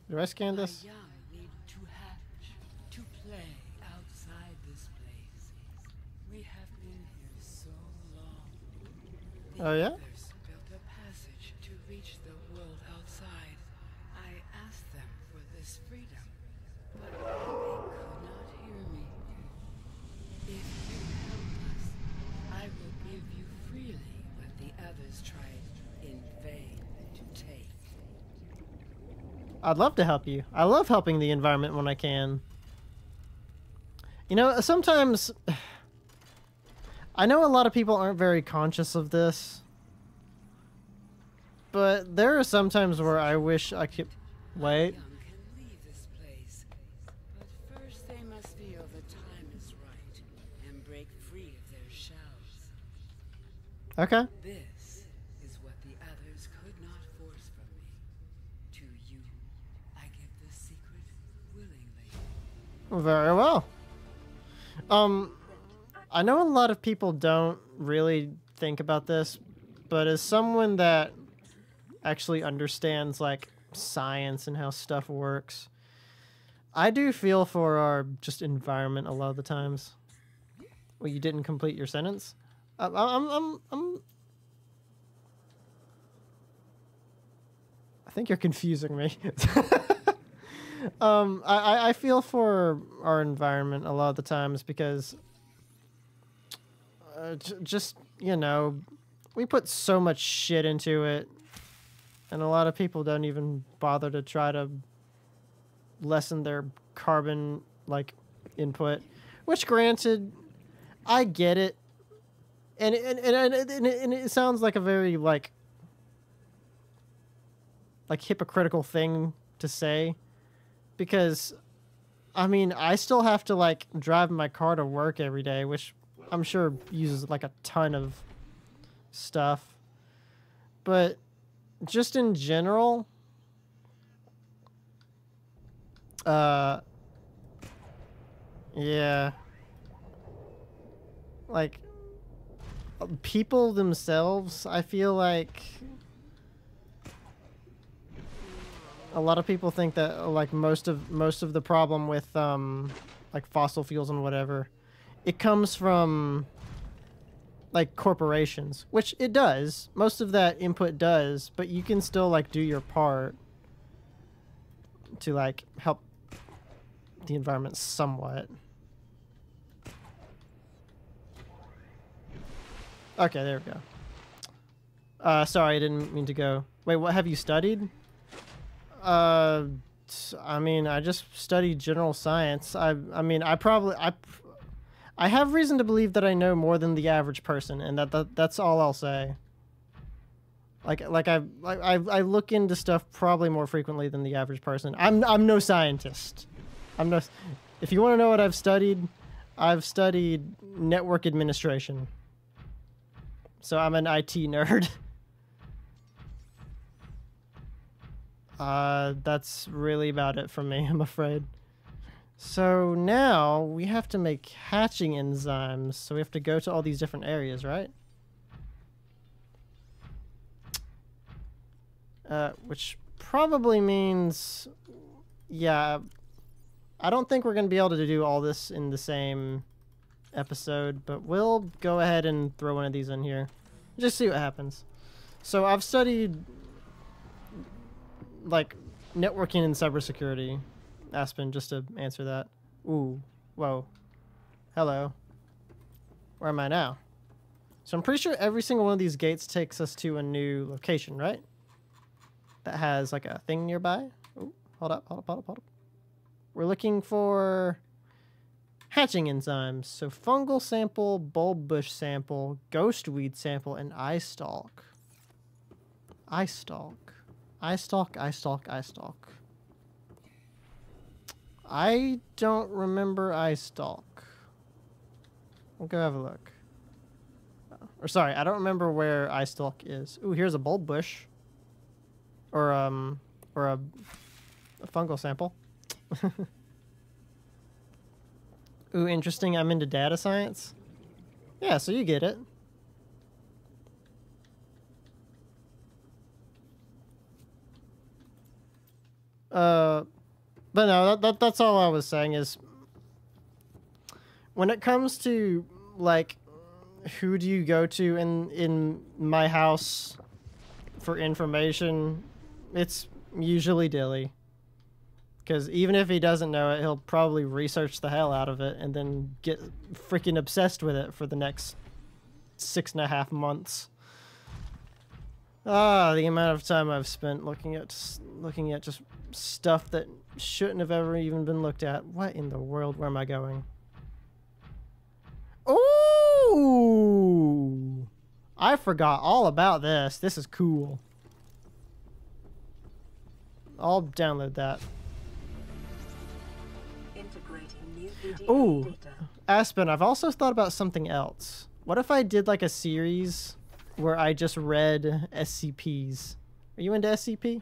Do I scan this? young need to hatch, to play outside this place. We have been here so long. The Oh, yeah? others built a passage to reach the world outside. I asked them for this freedom, but they could not hear me. If you help us, I will give you freely what the others tried in vain to take. I'd love to help you. I love helping the environment when I can. You know, sometimes I know a lot of people aren't very conscious of this. But there are some times where I wish I could wait. Young can leave this place, but first they must feel the time is right and break free of their shells. Okay. This is what the others could not force from me. To you, I give the secret willingly. Very well. Um I know a lot of people don't really think about this, but as someone that actually understands like science and how stuff works, I do feel for our just environment a lot of the times. Well, you didn't complete your sentence. I'm, I'm, I'm, I'm. I think you're confusing me. um, I, I- feel for our environment a lot of the times because uh, just you know we put so much shit into it and a lot of people don't even bother to try to lessen their carbon like input which granted i get it. And and, and, and, and it sounds like a very like like hypocritical thing to say because I mean, I still have to like drive my car to work every day, which I'm sure uses like a ton of stuff. But just in general, uh, yeah, like people themselves, I feel like a lot of people think that like most of most of the problem with um like fossil fuels and whatever it comes from like corporations which it does. Most of that input does but you can still like do your part to like help the environment somewhat. Okay there we go. Uh sorry i didn't mean to go. Wait what have you studied uh, I mean, I just studied general science. I, I mean, I probably, I, I have reason to believe that I know more than the average person, and that, that that's all I'll say. Like, like I, like I, I look into stuff probably more frequently than the average person. I'm, I'm no scientist. I'm no. If you want to know what I've studied, I've studied network administration. So I'm an IT nerd. Uh, that's really about it for me, I'm afraid. So now we have to make hatching enzymes, so we have to go to all these different areas, right? Uh, which probably means, yeah, I don't think we're going to be able to do all this in the same episode, but we'll go ahead and throw one of these in here. Just see what happens. So I've studied like networking and cybersecurity. Aspen, just to answer that. Ooh, whoa. Hello. Where am I now? So I'm pretty sure every single one of these gates takes us to a new location, right? That has like a thing nearby. Ooh, hold up, hold up, hold up, hold up. We're looking for. Hatching enzymes. So fungal sample, bulb bush sample, ghost weed sample, and eye stalk. Eye stalk. Eye stalk, eye stalk, eye stalk. I don't remember eye stalk. We'll go have a look. Or sorry, I don't remember where eye stalk is. Ooh, here's a bulb bush. Or um or a, a fungal sample. Ooh, interesting. I'm into data science. Yeah, so you get it. Uh, but no, that, that that's all I was saying is when it comes to like who do you go to in in my house for information, it's usually Dilly. Because even if he doesn't know it, he'll probably research the hell out of it and then get freaking obsessed with it for the next six and a half months. Ah, the amount of time I've spent looking at looking at just stuff that shouldn't have ever even been looked at. What in the world? Where am I going? Ooh! I forgot all about this. This is cool. I'll download that. Integrating new Ooh. data. Aspen, I've also thought about something else. What if I did like a series where I just read SCPs? Are you into SCP?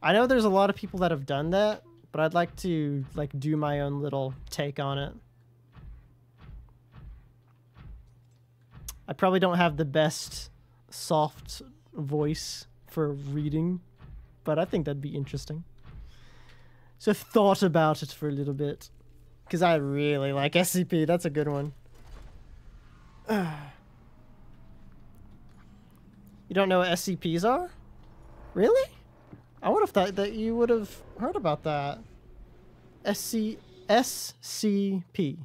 I know there's a lot of people that have done that, but I'd like to like do my own little take on it. I probably don't have the best soft voice for reading, but I think that'd be interesting. So I've thought about it for a little bit. Because I really like SCP. That's a good one. you don't know what SCPs are? Really? I would have thought that you would have heard about that. SC SCP.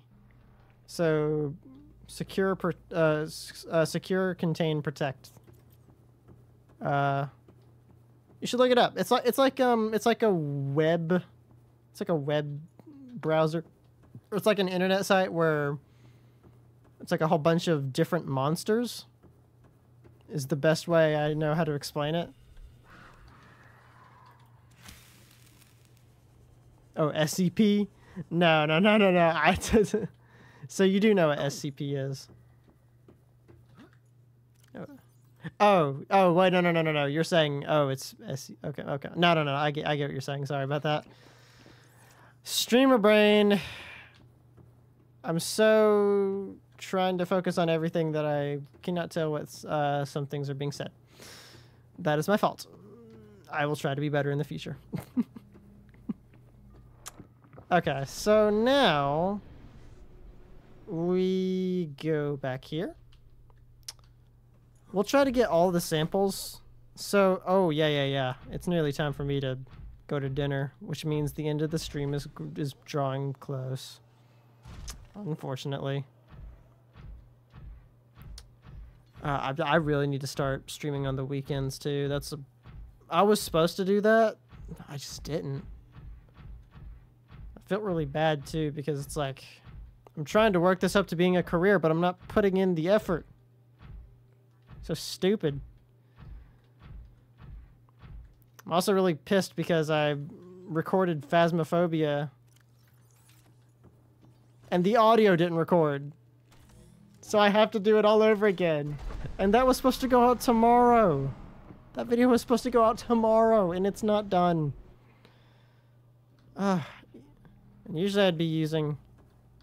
So secure uh, uh secure contain protect. Uh you should look it up. It's like it's like um it's like a web it's like a web browser. It's like an internet site where it's like a whole bunch of different monsters. Is the best way I know how to explain it. Oh, SCP? No, no, no, no, no. I so you do know what SCP is. Oh, oh, wait, no, no, no, no, no. You're saying, oh, it's SC. Okay, okay. No, no, no. I get, I get what you're saying. Sorry about that. Streamer brain. I'm so trying to focus on everything that I cannot tell what uh, some things are being said. That is my fault. I will try to be better in the future. okay, so now we go back here. We'll try to get all the samples. So, oh yeah, yeah, yeah. It's nearly time for me to go to dinner, which means the end of the stream is is drawing close. Unfortunately. Uh, I, I really need to start streaming on the weekends too. That's a, I was supposed to do that. I just didn't. Felt really bad too because it's like I'm trying to work this up to being a career, but I'm not putting in the effort. So stupid. I'm also really pissed because I recorded Phasmophobia and the audio didn't record. So I have to do it all over again. And that was supposed to go out tomorrow. That video was supposed to go out tomorrow and it's not done. Uh, and usually I'd be using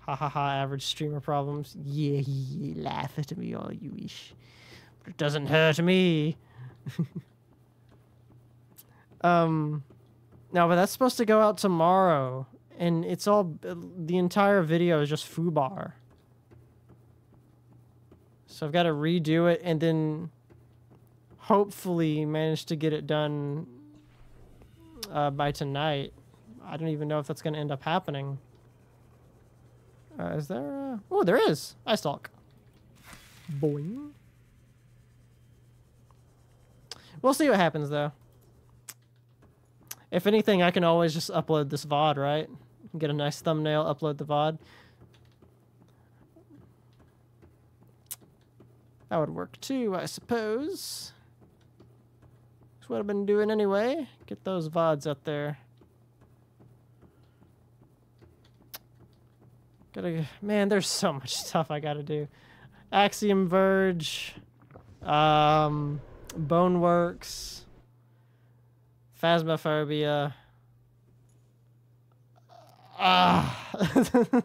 ha ha ha average streamer problems. Yeah, yeah, laugh at me all you wish. But it doesn't hurt me. um no, but that's supposed to go out tomorrow and it's all the entire video is just foobar. So I've got to redo it and then hopefully manage to get it done uh, by tonight. I don't even know if that's going to end up happening. Uh, is there? A... Oh, there is. eye stalk. Boing. We'll see what happens though. If anything, I can always just upload this VOD, right? Get a nice thumbnail, upload the VOD. That would work too, I suppose. That's what I've been doing anyway. Get those VODs out there. Gotta, man, there's so much stuff I gotta do. Axiom Verge, um, Boneworks, Phasmophobia. Ah.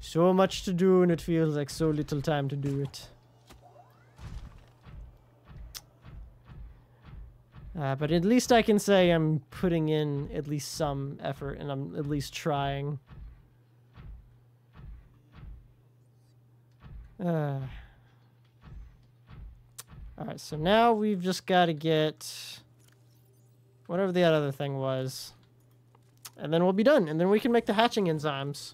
so much to do, and it feels like so little time to do it. Uh, but at least I can say I'm putting in at least some effort, and I'm at least trying. Uh. Alright, so now we've just got to get whatever the other thing was. And then we'll be done. And then we can make the hatching enzymes.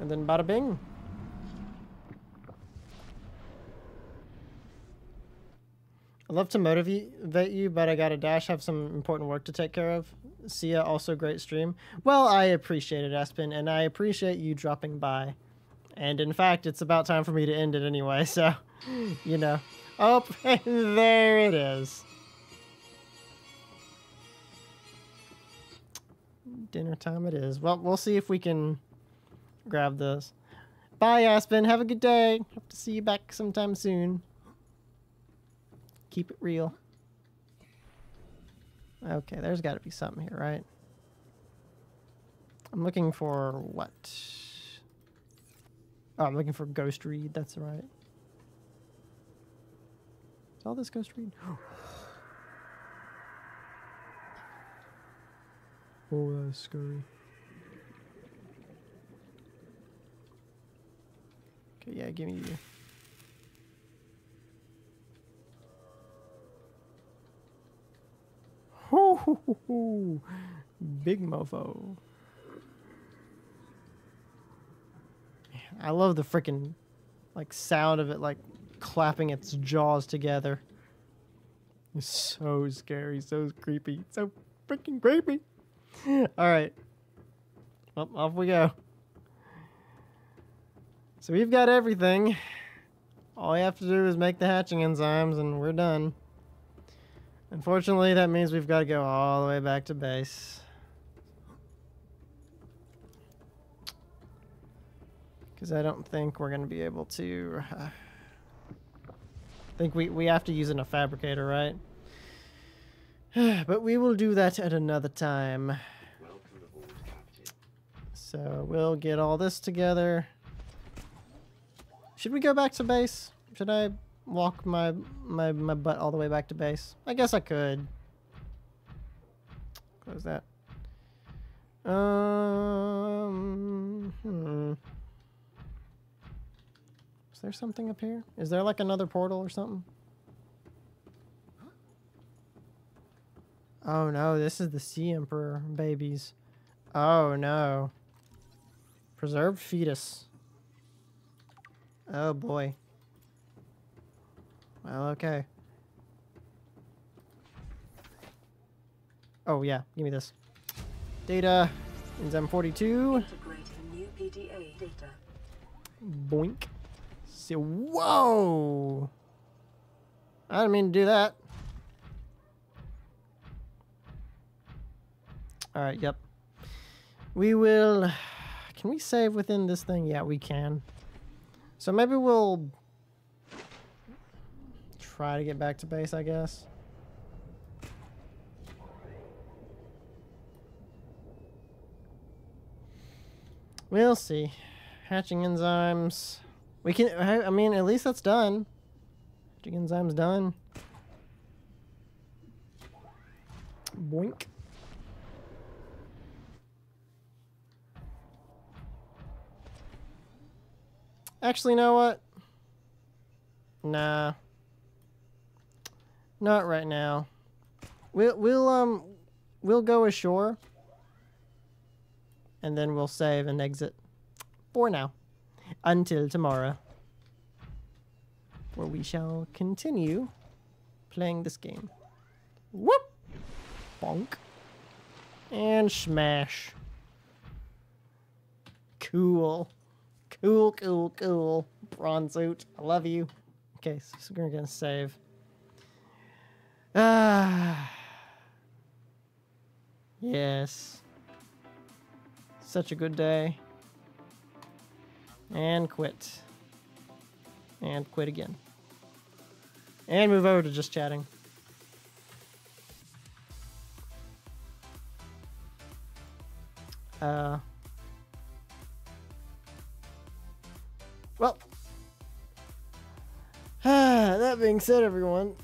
And then bada bing. I'd love to motivate you, but I got to dash, have some important work to take care of. See ya, also great stream. Well, I appreciate it, Aspen, and I appreciate you dropping by. And in fact, it's about time for me to end it anyway, so, you know. Oh, there it is. Dinner time it is. Well, we'll see if we can grab this. Bye, Aspen. Have a good day. Hope to see you back sometime soon. Keep it real. Okay, there's got to be something here, right? I'm looking for what? Oh, I'm looking for Ghostweed. That's right. Is all this Ghostweed? oh, that's scary. Okay, yeah, give me you. Big mofo. I love the freaking like sound of it like clapping its jaws together. It's so scary, so creepy, so freaking creepy. All right. Well, off we go. So we've got everything. All we have to do is make the hatching enzymes and we're done. Unfortunately, that means we've got to go all the way back to base. Because I don't think we're going to be able to... I think we, we have to use in a fabricator, right? but we will do that at another time. So we'll get all this together. Should we go back to base? Should I walk my my my butt all the way back to base? I guess I could. Close that. Um. Hmm. Is there something up here? Is there like another portal or something? Oh no, this is the Sea Emperor babies. Oh no. Preserved fetus. Oh boy. Well, okay. Oh yeah, give me this. Data, enzyme 42. Integrating new PDA data. Boink. So, whoa! I didn't mean to do that. Alright, yep. We will... Can we save within this thing? Yeah, we can. So maybe we'll... Try to get back to base, I guess. We'll see. Hatching enzymes. We can, I mean, at least that's done. Hatching enzymes done. Boink. Actually, you know what? Nah. Not right now. We'll we'll um we'll go ashore. And then we'll save and exit. For now. Until tomorrow. Where we shall continue playing this game. Whoop! Bonk. And smash. Cool. Cool, cool, cool. Prawn suit. I love you. Okay, so, we're gonna save. Ah. yes. Such a good day. And quit. And quit again. And move over to just chatting. Uh, well, that being said, everyone,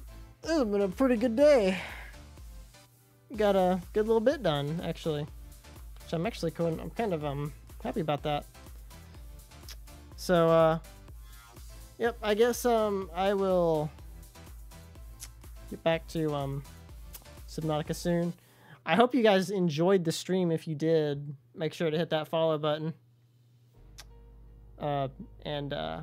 this has been a pretty good day. Got a good little bit done, actually. Which I'm actually kind, I'm kind of um happy about that. So, uh, yep, I guess um I will get back to um Subnautica soon. I hope you guys enjoyed the stream. If you did, make sure to hit that follow button. Uh, and uh,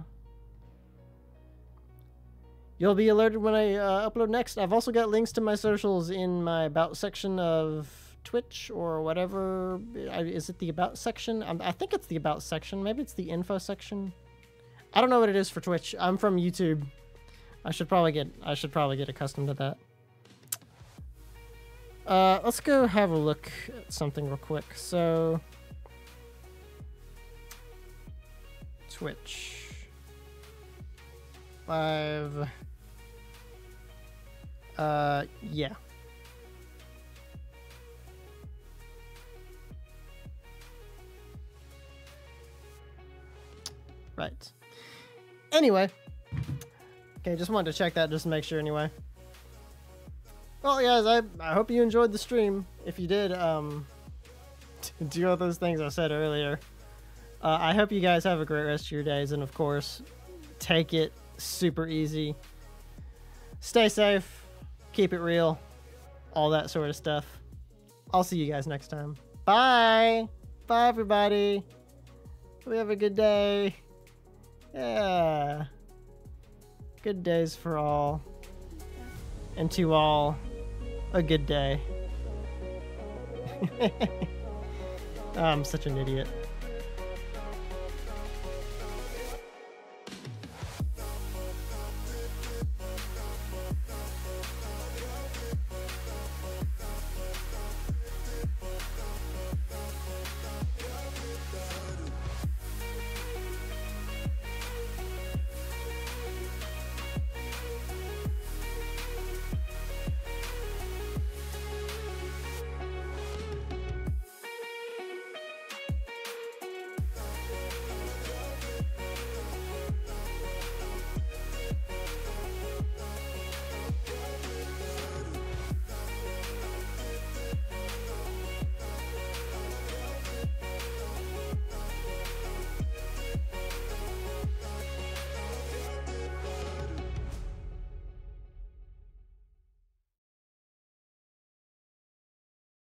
you'll be alerted when I uh, upload next. I've also got links to my socials in my about section of Twitch or whatever. Is it the about section? I think it's the about section. Maybe it's the info section. I don't know what it is for Twitch. I'm from YouTube. I should probably get I should probably get accustomed to that. Uh, let's go have a look at something real quick. So, Twitch. Live. Uh, yeah. Right. Anyway. Okay, just wanted to check that just to make sure anyway. Well, guys, I, I hope you enjoyed the stream. If you did, um, do all those things I said earlier. Uh, I hope you guys have a great rest of your days, and of course, take it super easy. Stay safe, keep it real, all that sort of stuff. I'll see you guys next time. Bye! Bye, everybody! We have a good day. Yeah. Good days for all. And to all, a good day. I'm such an idiot.